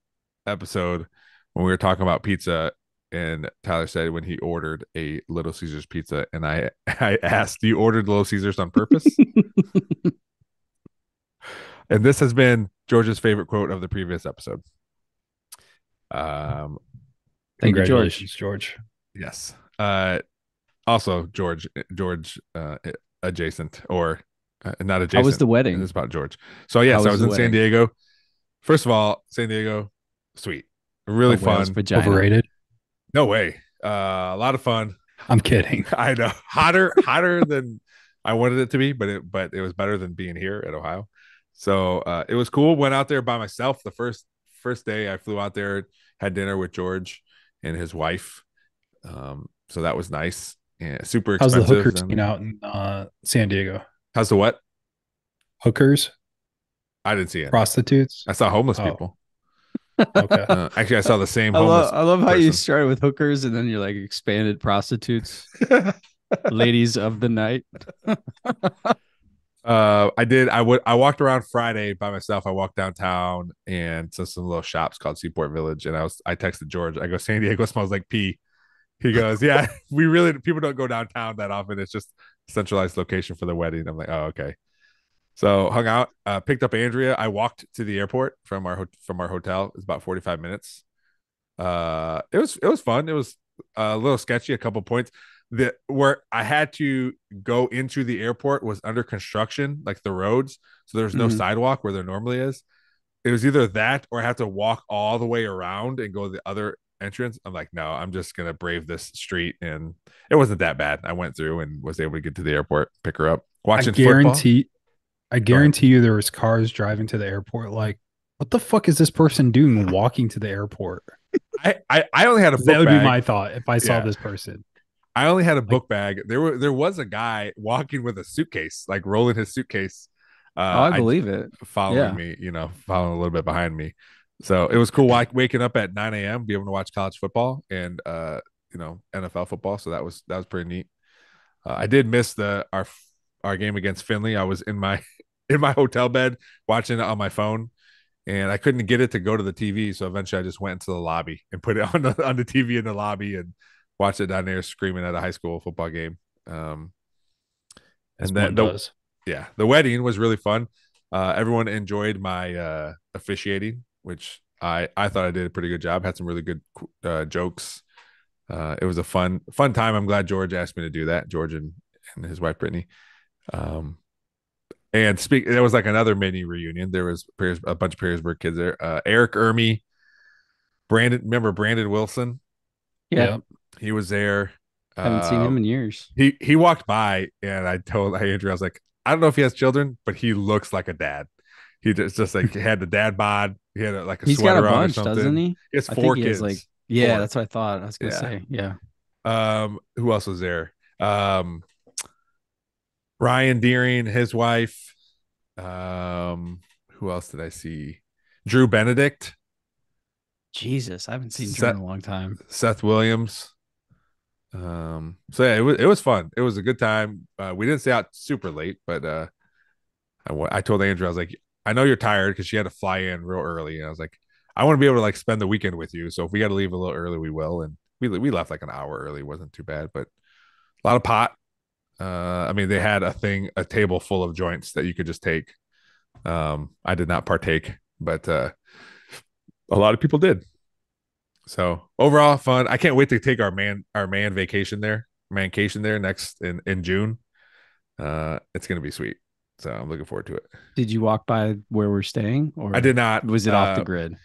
episode when we were talking about pizza and Tyler said when he ordered a Little Caesars pizza, and I I asked, "You ordered Little Caesars on purpose?" and this has been George's favorite quote of the previous episode. Um,
Thank you, George.
Congratulations, George.
yes. Uh, also George, George, uh, adjacent or uh, not adjacent.
How was the wedding?
It's about George. So yes,
How
I
was
was
the
in San? Diego. First of all, San Diego, sweet, really
A
fun.
vagina.
Overrated.
No way. Uh, a lot of fun.
I'm kidding.
I know hotter, hotter than I wanted it to be, but it but it was better than being here at Ohio. So uh, it was cool. Went out there by myself the first first day. I flew out there, had dinner with George and his wife. Um, so that was nice. Yeah, super
How's the hooker
and-
scene out in uh, San Diego?
How's the what?
Hookers,
I didn't see it.
prostitutes.
I saw homeless
Oh.
people.
Okay.
Uh, actually, I saw the same
I
homeless.
love, I love how you started with hookers and then you're like expanded prostitutes, ladies of the night.
Uh, I did. I would. I walked around Friday by myself. I walked downtown and to some little shops called Seaport Village. And I was. I texted George. I go, San Diego smells like pee. He goes, Yeah, we really people don't go downtown that often. It's just centralized location for the wedding. I'm like, Oh, okay. So hung out. Uh, picked up Andrea. I walked to the airport from our from our hotel. It's about 45 minutes. Uh, it was it was fun. It was a little sketchy. A couple points that where I had to go into the airport was under construction, like the roads. So there's no
Mhm.
sidewalk where there normally is. It was either that or I have to walk all the way around and go to the other entrance. I'm like, no, I'm just gonna brave this street, and it wasn't that bad. I went through and was able to get to the airport, pick her up,
I
watching football.
guarantee. I guarantee you, there was cars driving to the airport. Like, what the fuck is this person doing walking to the airport?
I, I I only had a
That would
bag.
be my thought if I saw
Yeah.
this person.
I only had a book bag. There were there was a guy walking with a suitcase, like rolling his suitcase. Uh,
oh, I believe it.
following
Yeah.
me, you know, following a little bit behind me. So it was cool wa- waking up at 9 a.m. be able to watch college football and uh, you know, NFL football. So that was that was pretty neat. Uh, I did miss the our our game against Findlay. I was in my in my hotel bed watching it on my phone, and I couldn't get it to go to the TV. So eventually, I just went into the lobby and put it on the on the TV in the lobby and watched it down there screaming at a high school football game. Um, and then the,
does.
yeah, the wedding was really fun. Uh, everyone enjoyed my uh, officiating, which I I thought I did a pretty good job. Had some really good uh, jokes. Uh, it was a fun fun time. I'm glad George asked me to do that. George and, and his wife Brittany. Um, and speak, there was like another mini reunion. There was a bunch of Perrysburg kids there. Uh, Eric Ermy, Brandon. Remember Brandon Wilson?
Yeah.
Yep.
He was there.
I haven't seen him
Um,
in years.
he he walked by and I told Andrew, I was like, I don't know if he has children, but he looks like a dad. He just just like had the dad bod. He had a, like a
He's got
sweater
a
on or
bunch,
something.
doesn't he?
He has
I
four
think he has,
kids.
like- Yeah,
Four.
that's what I thought. I was gonna
Yeah.
say. Yeah.
Um, who else was there? Um, Ryan Deering, his wife. Um, who else did I see? Drew Benedict,
Jesus, I haven't seen Drew in a long time.
Seth Williams. Um, so yeah, it was it was fun. It was a good time. Uh, we didn't stay out super late, but uh, I, I told Andrew, I was like, I know you're tired because she had to fly in real early. And I was like, I want to be able to like spend the weekend with you. So if we got to leave a little early, we will. And we we left like an hour early. It wasn't too bad, but a lot of pot. Uh, I mean, they had a thing, a table full of joints that you could just take. Um, I did not partake, but uh, a lot of people did. So overall, fun. I can't wait to take our man our man vacation there, mancation there next in in June. Uh, it's gonna be sweet. So I'm looking forward to it.
Did you walk by where we're staying, or
I did not.
Was it off the
uh,
grid?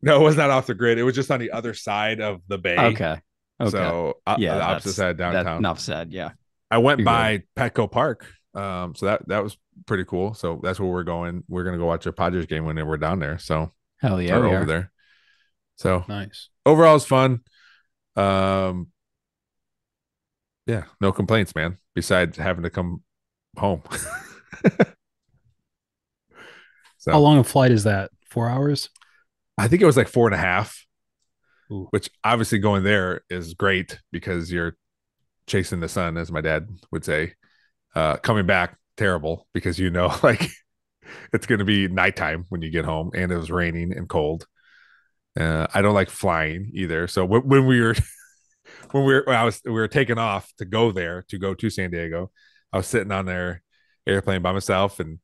No, it was not off the grid. It was just on the other side of the bay.
Okay. Okay.
So uh,
yeah,
the opposite side downtown.
enough said. Yeah.
I went
You're
by Petco Park. Um, so that that was pretty cool. So that's where we're going. We're gonna go watch a Padres game when we're down there. So
Hell yeah.
or
we
over
are.
there. So
Nice.
overall, it's fun. Um, yeah, no complaints, man. Besides having to come home. so
How long a flight is that? Four hours?
I think it was like four and a half,
Ooh.
which obviously going there is great because you're chasing the sun, as my dad would say. Uh, coming back, terrible because you know, like it's going to be nighttime when you get home, and it was raining and cold. Uh, I don't like flying either. So when, we were when we were when I was we were taking off to go there to go to San Diego, I was sitting on their airplane by myself and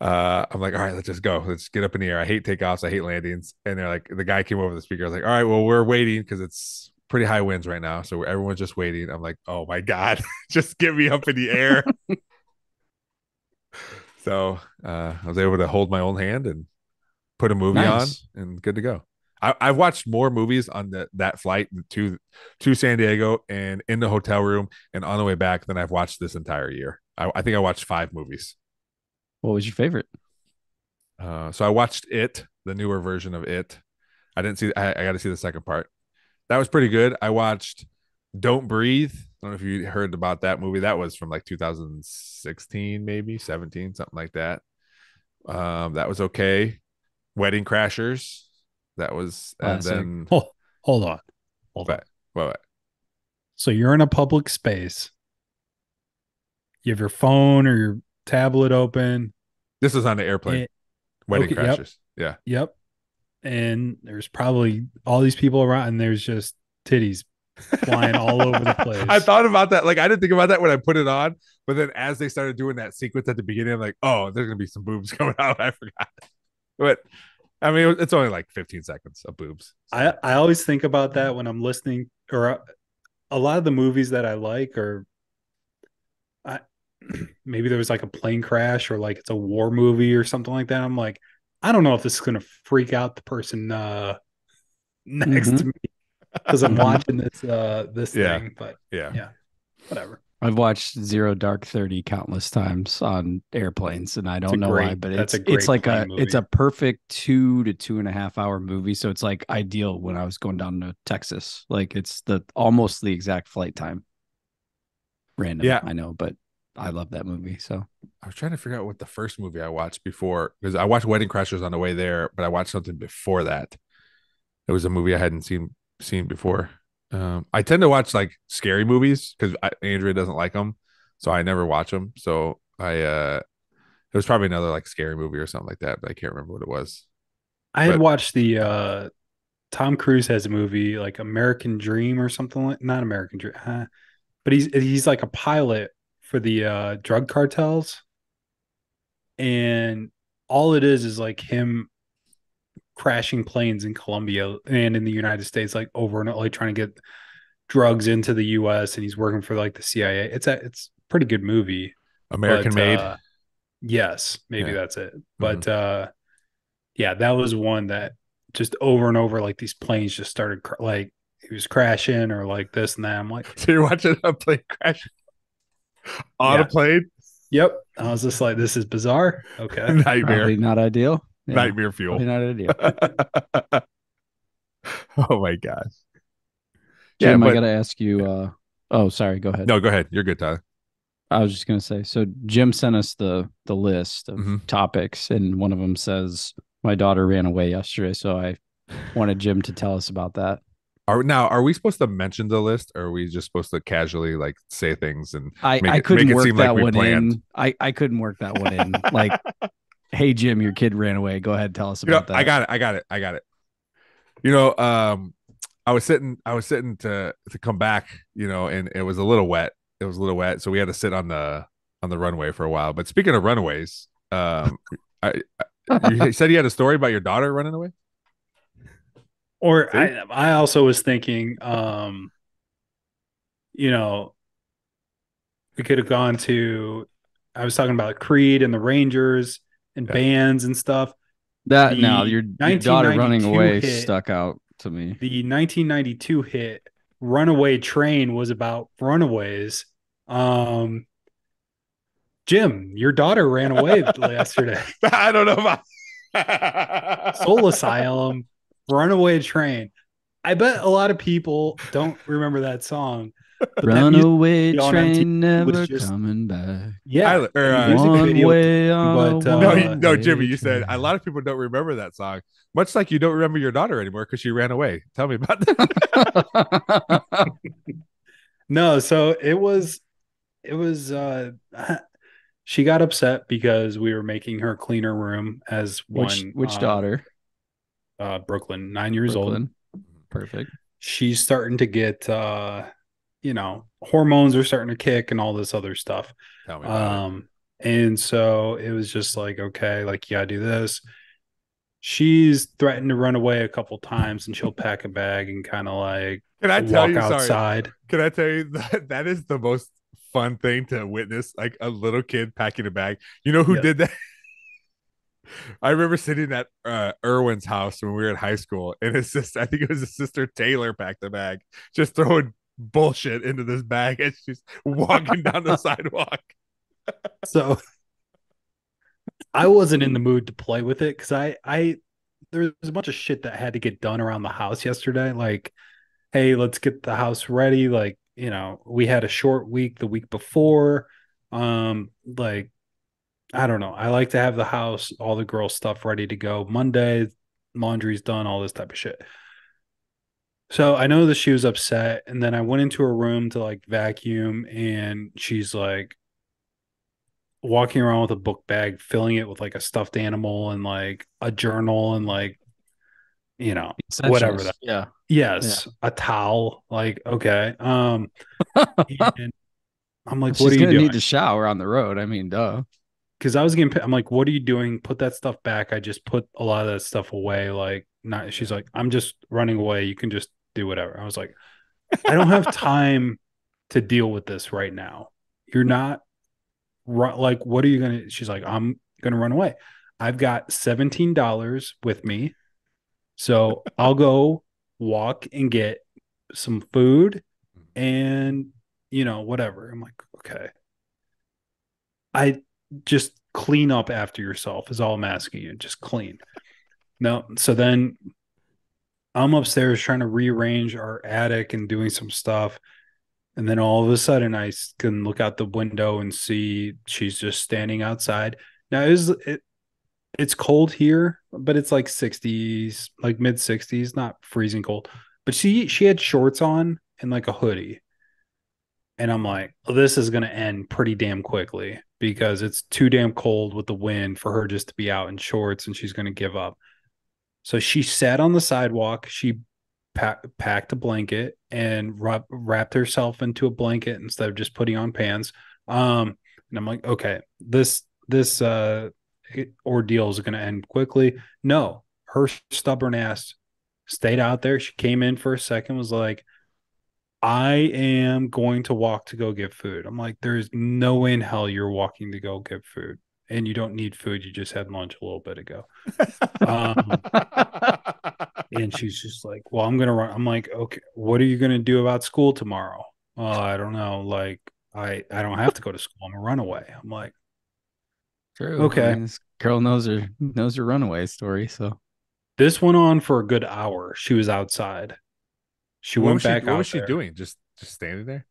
uh, I'm like, all right, let's just go. Let's get up in the air. I hate takeoffs. I hate landings. And they're like, the guy came over the speaker. I was like, all right, well, we're waiting because it's pretty high winds right now. So everyone's just waiting. I'm like, oh my God, just get me up in the air. so uh, I was able to hold my own hand and put a movie
Nice.
on and good to go. I, I've watched more movies on the, that flight to to San Diego and in the hotel room and on the way back than I've watched this entire year. I, I think I watched five movies.
What was your favorite?
Uh, so I watched it, the newer version of it. I didn't see. I, I got to see the second part. That was pretty good. I watched Don't Breathe. I don't know if you heard about that movie. That was from like 2016, maybe 17, something like that. Um, that was okay. Wedding Crashers. That was, and then
Oh, hold on. Hold on.
What? what?
So you're in a public space. You have your phone or your tablet open.
This is on the airplane.
Eh,
Wedding
okay, yep.
Crashers. Yeah.
Yep. And there's probably all these people around, and there's just titties flying all over the place.
I thought about that. Like I didn't think about that when I put it on, but then as they started doing that sequence at the beginning, I'm like, oh, there's gonna be some boobs coming out. I forgot. But I mean, it's only like 15 seconds of boobs.
I, I always think about that when I'm listening, or uh, a lot of the movies that I like, or I maybe there was like a plane crash, or like it's a war movie or something like that. I'm like, I don't know if this is gonna freak out the person uh, next
Mhm.
to me because I'm
Mhm.
watching this uh this
Yeah.
thing, but
yeah.
yeah, whatever.
I've watched Zero Dark Thirty countless times on airplanes, and I don't know why, but it's it's like a
plane
it's a perfect two to two and a half hour movie. So it's like ideal when I was going down to Texas. Like it's the almost the exact flight time. Random,
Yeah.
I know, but I love that movie. So
I was trying to figure out what the first movie I watched before because I watched Wedding Crashers on the way there, but I watched something before that. It was a movie I hadn't seen seen before. Um, I tend to watch like scary movies because Andrea doesn't like them, so I never watch them. So I uh, it was probably another like scary movie or something like that, but I can't remember what it was.
I had
But-
watched the uh Tom Cruise has a movie like American Dream or something like not American Dream, uh, but he's he's like a pilot for the uh drug cartels, and all it is is like him crashing planes in Colombia and in the United States, like over and like trying to get drugs into the U.S. and he's working for like the CIA. It's a it's a pretty good movie.
American
but,
Made.
uh, yes, maybe
Yeah. Mm-hmm.
that's it. But uh yeah, that was one that just over and over like these planes just started cr- like he was crashing or like this and that. I'm like,
so you're watching a plane crash on
Yeah.
a plane?
yep. I was just like, this is bizarre. Okay.
Nightmare,
probably not ideal. Yeah,
nightmare fuel.
Not ideal.
oh my gosh.
Jim,
but-
I gotta ask you. uh Oh, sorry. Go ahead.
No, go ahead. You're good, Tyler.
I was just gonna say. So Jim sent us the the list of
Mhm.
topics, and one of them says my daughter ran away yesterday. So I wanted Jim to tell us about that.
Are now are we supposed to mention the list or are we just supposed to casually like say things and
I,
Make
I
it-
couldn't work
seem like
that
we
one
planned.
in. I, I couldn't work that one in. Like, hey Jim, your kid ran away. Go ahead, tell us
you know,
about that.
I got it, I got it, I got it. You know, um I was sitting I was sitting to to come back, you know, and it was a little wet. It was a little wet, so we had to sit on the on the runway for a while. But speaking of runaways, um I, I you said you had a story about your daughter running away?
Or
See?
I, I also was thinking, um, you know, we could have gone to. I was talking about Creed and the Rangers and
Yeah.
bands and stuff.
that now your, your daughter running away
hit-
stuck out to me.
The 1992 hit "Runaway Train" was about runaways. Um, Jim, your daughter ran away yesterday.
I don't know about
Soul Asylum, Runaway Train. I bet a lot of people don't remember that song. But that music-
Runaway
on MTV
train never
just-
coming back.
yeah,
Tyler- or,
the
uh,
music
One
video-
way on
but, uh,
no, you, no, Jimmy, you said a lot of people don't remember that song, much like you don't remember your daughter anymore because she ran away. Tell me about that.
No, so it was it was uh she got upset because we were making her clean her room as
which
one
which
um,
daughter?
uh Brooklyn, 9 years old.
Perfect.
She's starting to get uh you know, hormones are starting to kick and all this other stuff.
Tell me it.
Um, and so it was just like, okay, like, yeah, do this. She's threatened to run away a couple times and she'll pack a bag and kind of like
Can I tell
walk
you? Sorry,
outside.
can I tell you that that is the most fun thing to witness? Like a little kid packing a bag. You know who did that? I remember sitting at uh, Irwin's house when we were in high school, and his sister, I think it was his sister Taylor, packed the bag, just throwing bullshit into this bag as she's walking down the sidewalk.
So I wasn't in the mood to play with it because I, I, there was a bunch of shit that had to get done around the house yesterday. Like, hey, let's get the house ready. Like, you know, we had a short week the week before. Um, like, I don't know. I like to have the house, all the girl stuff ready to go Monday. Laundry's done, all this type of shit. So I know that she was upset, and then I went into her room to like vacuum, and she's like walking around with a book bag, filling it with like a stuffed animal and like a journal and like you know Whatever that-
Yeah.
yes a towel like okay um and i'm like
She's
what are you doing
need to shower on the road. I mean, duh.
because i was getting i'm like what are you doing put that stuff back i just put a lot of that stuff away like not she's like i'm just running away you can just do whatever. I was like i don't have time to deal with this right now. You're mm-hmm. not ru- like what are you gonna she's like i'm gonna run away. I've got $17 with me. So i'll go walk and get some food mm-hmm. and you know whatever. I'm like okay. I just clean up after yourself is all i'm asking you. Just clean. No so then i'm upstairs trying to rearrange our attic and doing some stuff. And then all of a sudden I can look out the window and see she's just standing outside. Now is it it's cold here but it's like 60s like mid 60s not freezing cold. But she she had shorts on and like a hoodie. And i'm like well, this is going to end pretty damn quickly because it's too damn cold with the wind for her just to be out in shorts and she's going to give up so she sat on the sidewalk she pa- packed a blanket and wrap- wrapped herself into a blanket instead of just putting on pants um and i'm like okay this this uh ordeal is going to end quickly no her stubborn ass stayed out there. She came in for a second, was like, I am going to walk to go get food. I'm like, there's no way in hell you're walking to go get food. And you don't need food. You just had lunch a little bit ago. Um, and she's just like, Well, I'm gonna run. I'm like, okay, what are you gonna do about school tomorrow? Oh, I don't know. Like, I I don't have to go to school. I'm a runaway. I'm like,
True.
Okay.
I mean, this girl knows her knows her runaway story. So
this went on for a good hour. She was outside. She
what
went
was she,
back
what
out
was she
there.
doing? Just just standing there?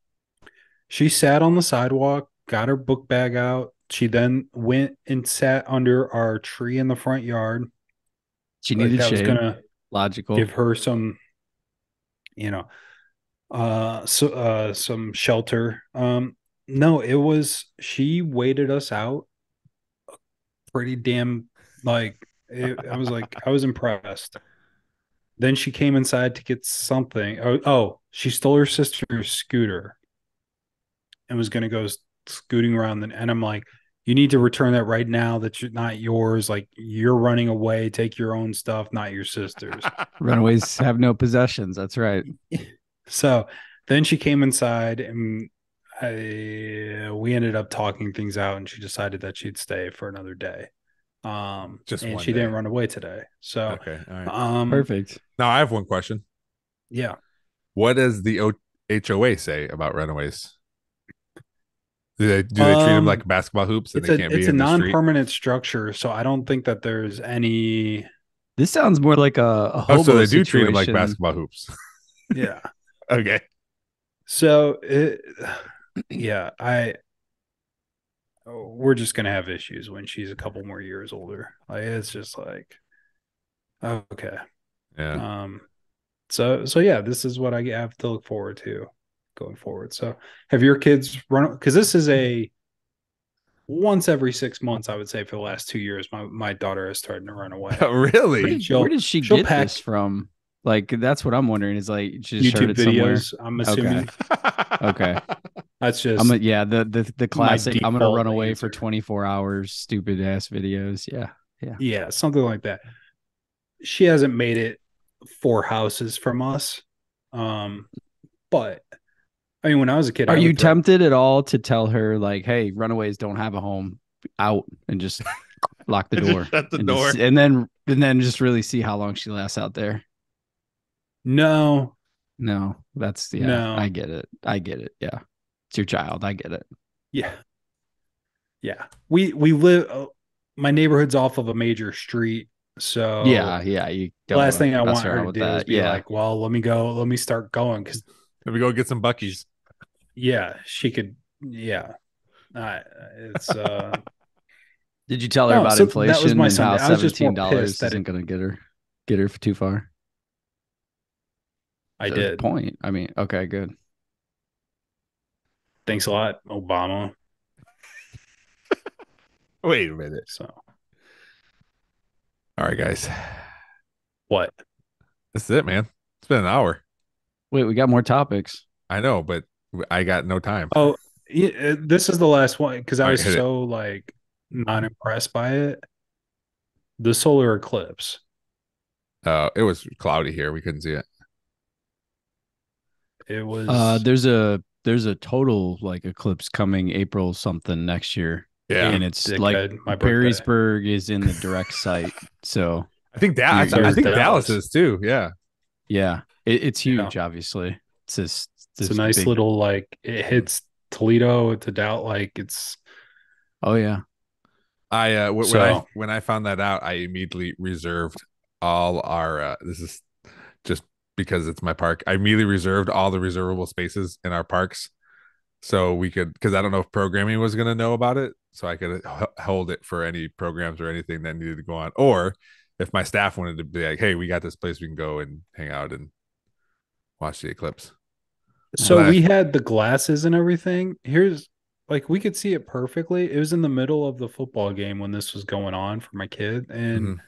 She sat on the sidewalk, got her book bag out. She then went and sat under our tree in the front yard.
she
Like,
needed
that was gonna
Logical.
give her some you know, uh, so uh, some shelter. Um, no, it was she waited us out pretty damn like it, I was like I was impressed. Then she came inside to get something. Oh, oh she stole her sister's scooter and was going to go scooting around. And, and I'm like, you need to return that right now. That's not yours. Like you're running away. Take your own stuff, not your sister's.
Runaways have no possessions. That's right.
so then she came inside and I, we ended up talking things out and she decided that she'd stay for another day. Um,
Just
and she
day.
didn't run away today. So,
Okay. All right.
um,
Perfect.
Now I have one question.
Yeah.
What does the o- HOA say about runaways? Do they do they treat them
Um,
like basketball hoops and
It's
they
a
can't be
it's a
in the street?
non-permanent structure, so I don't think that there's any.
This sounds more like a, a hobo
Oh, so they do treat them like basketball hoops.
Yeah.
okay.
So it, yeah, I. We're just gonna have issues when she's a couple more years older. Like it's just like, okay,
Yeah.
um, so so yeah, this is what I have to look forward to going forward. So have your kids run? Because this is a once every six months, I would say for the last two years, my my daughter is starting to run away.
Where
really?
where did she get
pack-
this from? Like that's what I'm wondering. Is like she just heard
YouTube
it somewhere.
videos. I'm assuming
Okay.
that's just
I'm a, yeah the the the classic. I'm gonna run away for 24 hours. Stupid ass videos. Yeah.
Yeah. yeah, something like that. She hasn't made it four houses from us. Um, but I mean, when I was a kid, I
Are you
would throw-
tempted at all to tell her like, "Hey, runaways don't have a home. Out and just lock the door,
shut the
and,
door.
just- and then and then just really see how long she lasts out there."
No,
No, that's yeah.
No.
I get it. I get it. Yeah, it's your child. I get it.
yeah, yeah. We we live. Uh, my neighborhood's off of a major street, so
yeah, yeah. You.
The
don't
last thing I want her to do is be
Yeah,
like, "Well, let me go. Let me start going." Because
Let me go get some Buc-ee's.
Yeah, she could. Yeah, uh, it's uh.
Did you tell her
No,
about
so that was
inflation
my
and how
Sunday. I was just more
seventeen dollars
pissed that
isn't
it-
going to get her get her too far?
I
That's
did.
Point. I mean, okay, good.
Thanks a lot, Obama.
Wait a minute.
So
All right, guys.
what?
This is it, man. It's been an hour.
Wait, we got more topics.
I know, but I got no time.
Oh, yeah, uh, this is the last one because I
All right,
was
hit it.
so like not impressed by it. The solar eclipse.
Uh, it was cloudy here. We couldn't see it.
It was.
Uh, there's a there's a total like eclipse coming April something next year,
Yeah.
and it's like
my birthday.
Perrysburg is in the direct site. So
I think that I, I think
Dallas.
Dallas is too. Yeah.
yeah, it, it's
Yeah.
huge. Obviously, it's just
it's a nice
big-
little like it hits Toledo to doubt like it's
Oh yeah,
I uh wh- when I when I found that out, I immediately reserved all our uh this is just because it's my park. I immediately reserved all the reservable spaces in our parks so we could because I don't know if programming was going to know about it, so I could h- hold it for any programs or anything that needed to go on or if my staff wanted to be like, "Hey, we got this place we can go and hang out and watch the eclipse."
So
I-
we had the glasses and everything. Here's like we could see it perfectly. It was in the middle of the football game when this was going on for my kid, and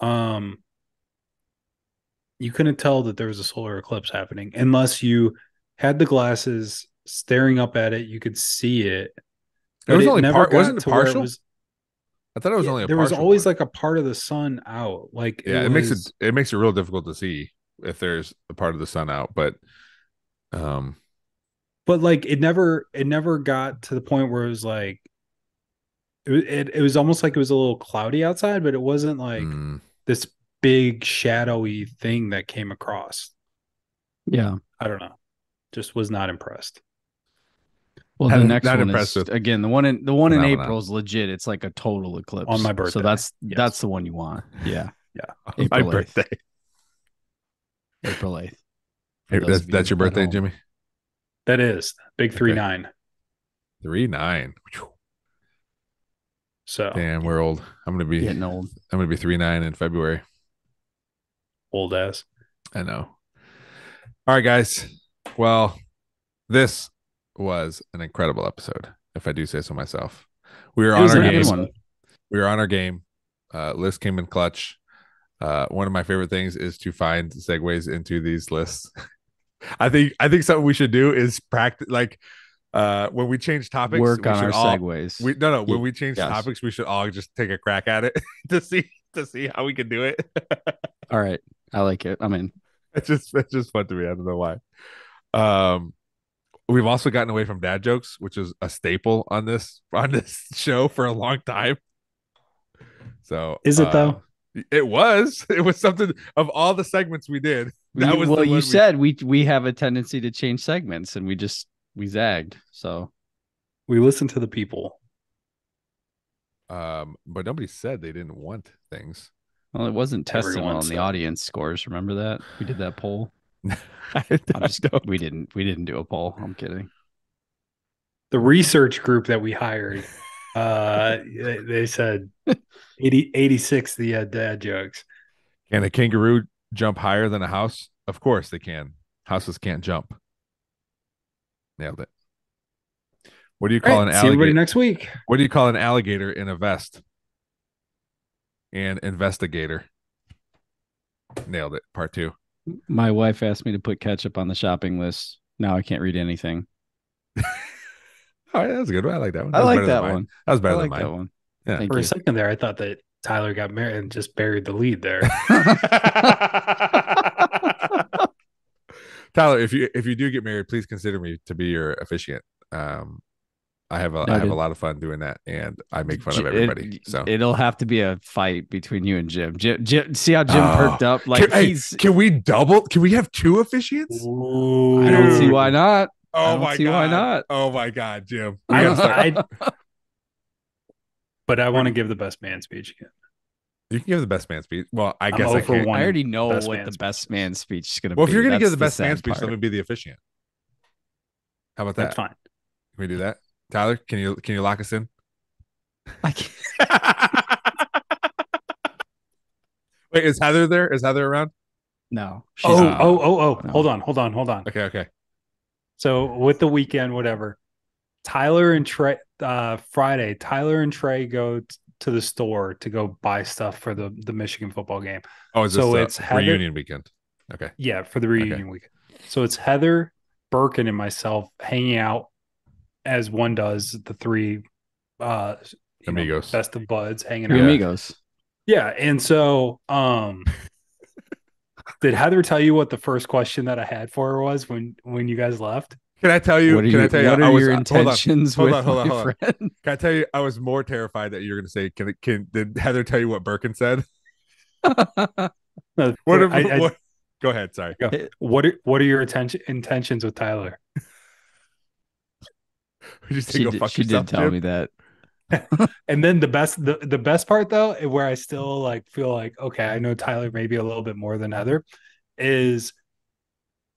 um you couldn't tell that there was a solar eclipse happening unless you had the glasses staring up at it. You could see it.
It was only
never
part- wasn't it partial?
was-
I thought it was
Yeah,
only a
there was always
one.
like a part of the sun out. Like
yeah, it, makes
was-
it it makes it real difficult to see if there's a part of the sun out, but um
but like it never it never got to the point where it was like it, it, it was almost like it was a little cloudy outside but it wasn't like
mm,
this big shadowy thing that came across
yeah.
i don't know just was not impressed
Well, the next one
impressed
is
with
again the one in the one in
phenomenon.
April is legit. It's like a total eclipse
On my birthday.
So that's
Yes.
that's the one you want. Yeah, Yeah.
my
April 8th.
birthday.
April eighth.
Hey, that's, that's your birthday. Jimmy.
that is big three
Okay.
nine
Three nine. Whew.
so
Damn, we're old. I'm gonna be
Getting old.
I'm gonna be three nine in February.
old ass
I know. All right, guys. Well, this was an incredible episode, if I do say so myself. We were
It
on our game. We were on our game. Uh, list came in clutch. Uh, one of my favorite things is to find segues into these lists. I think I think something we should do is practice like uh when we change topics.
Work
we
on
should
our
all-
segues.
We no no when we change
yes.
topics, we should all just take a crack at it to see to see how we can do it.
All right. I like it. I mean,
it's just it's just fun to me. I don't know why. Um, we've also gotten away from dad jokes, which is a staple on this on this show for a long time. So
Is it,
uh,
though?
It was. It was something of all the segments we did. That was
well, you
we-
said we we have a tendency to change segments, and we just we zagged. So
We listen to the people.
Um, but nobody said they didn't want things.
well, it wasn't tested
Everyone
well on the audience scores. Remember that we did that poll.
I,
I'm just
don't-
we didn't we didn't do a poll. I'm kidding.
The research group that we hired, uh, they, they said 80, 86 the uh, dad jokes.
Can a kangaroo jump higher than a house? Of course they can. Houses can't jump. Nailed it. What do you call
All
an
right, see everybody
alligator?
next week.
What do you call an alligator in a vest? An investigator. Nailed it. Part two.
My wife asked me to put ketchup on the shopping list. Now I can't read anything.
All right, that's a good one. I like that one.
I
was
like
better than
that
mine.
one.
That was
I
better
like
than
that
mine.
one.
Yeah.
Thank
For a second there, I thought that Tyler got married and just buried the lead there.
Tyler, if you if you do get married, please consider me to be your officiant. Um, I have a I have a lot of fun doing that, and I make fun
J-
of everybody.
it,
so
it'll have to be a fight between you and Jim. Jim, Jim see how Jim
Oh.
perked up? Like
can, hey, can we double? Can we have two officiants?
I don't see why not.
Oh
I don't
my
see
god!
why not.
Oh my god, Jim.
I. I, but I want to give the best man speech again.
you can give the best man speech. Well, I
I'm
guess I
over
can't.
one
I already know
best
what
man
the best
speeches.
man speech is going to
Well,
be.
if you're gonna give the best man
sad
speech, let
part.
me be the officiant. How about that?
That's
that?
fine.
Can we do that? Tyler, can you can you lock us in?
I can't-
Wait, is Heather there? Is Heather around?
no. Oh, she's
Oh,
not.
oh, oh, oh.
No.
Hold on, hold on, hold on.
Okay, okay.
So with the weekend, whatever, Tyler and Trey, uh, Friday, Tyler and Trey go t- to the store to go buy stuff for the the Michigan football game.
Oh, is
So
this
it's
it's
Heather-
reunion weekend? Okay.
Yeah, for the reunion weekend. So it's Heather, Birkin, and myself hanging out as one does the three uh you know,
Amigos.
best of buds hanging
Three
out.
Yeah.
amigos.
Yeah, and so um did Heather tell you what the first question that I had for her was when when you guys left?
Can I tell you?
What are,
can
you,
I tell you?
what
I
are
was,
your
uh, hold on.
intentions
hold
with
on, hold on,
my
hold on.
friend?
Can I tell you? I was more terrified that you were going to say, "Can can did Heather tell you what Birkin said?"
No,
What?
I- I-
what- Go ahead. Sorry.
Go. What are what are your attention intentions with Tyler?
You say,
she
go
did,
fuck
she
yourself,
did tell
Jim?
me that.
And then the best the, the best part though, where I still like feel like okay, I know Tyler maybe a little bit more than Heather, is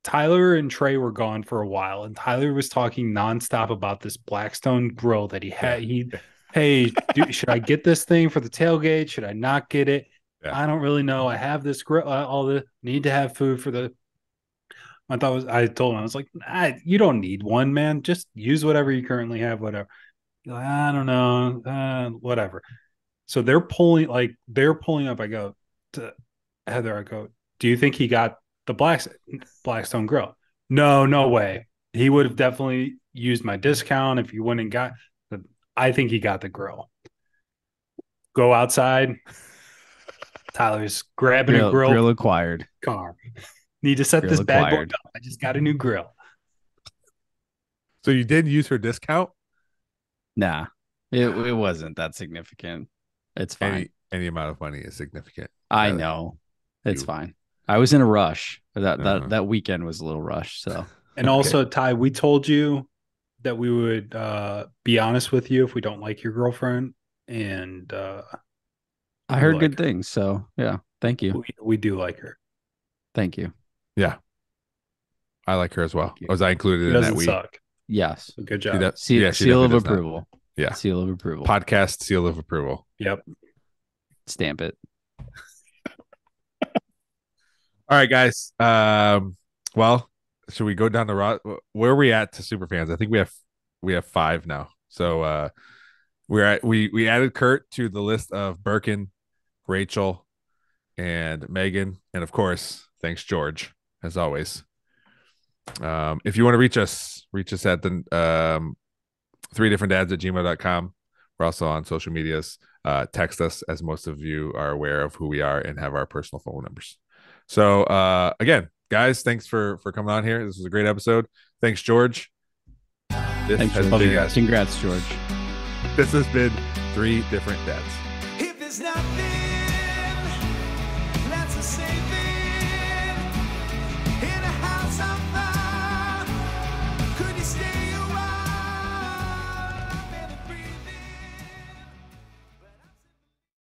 Tyler and Trey were gone for a while, and Tyler was talking nonstop about this Blackstone grill that he had. He, hey, do, should I get this thing for the tailgate? Should I not get it?
Yeah.
I don't really know. I have this grill. uh, All the need to have food for the. I thought was I told him I was like, "Ah, you don't need one, man. Just use whatever you currently have. Whatever. Like, I don't know, uh, whatever. So they're pulling like they're pulling up. I go to Heather. I go, do you think he got the Black Blackstone Grill? No, no way. He would have definitely used my discount if he went and got. The, I think he got the grill. Go outside. Tyler's grabbing a
Grill,
grill,
grill acquired.
car. Need to set
Grill
this bad boy up. I just got a new grill.
So you did use her discount?
Nah, it it wasn't that significant. It's fine.
Any any amount of money is significant.
I
uh,
know. It's
you-
fine. I was in a rush. That
Uh-huh.
that that weekend was a little rush. So
And
Okay.
also, Ty, we told you that we would uh, be honest with you if we don't like your girlfriend, and uh,
I heard
like
good
her.
things. So yeah, thank you,
we, we do like her.
thank you.
Yeah, I like her as well.
Thank.
Was I included
She
in that
doesn't
we
suck.
Yes,
So good job.
does-
seal,
yeah,
seal of
definitely does not.
approval.
Yeah.
seal of approval.
podcast seal of approval?
Yep.
Stamp it.
All right, guys. Um, well, should we go down the road? Where are we at to super fans? I think we have we have five now. So uh we're at we we added Kurt to the list of Birkin, Rachel, and Megan, and of course, thanks George as always. Um, if you want to reach us, reach us at the um three different dads at gmail.com. We're also on social medias. Uh, text us, as most of you are aware of who we are and have our personal phone numbers. So uh, again, guys, thanks for for coming on here. This was a great episode. Thanks, George. This
Thanks,
has
George.
been,
Congrats, George.
this has been three different dads.
If there's nothing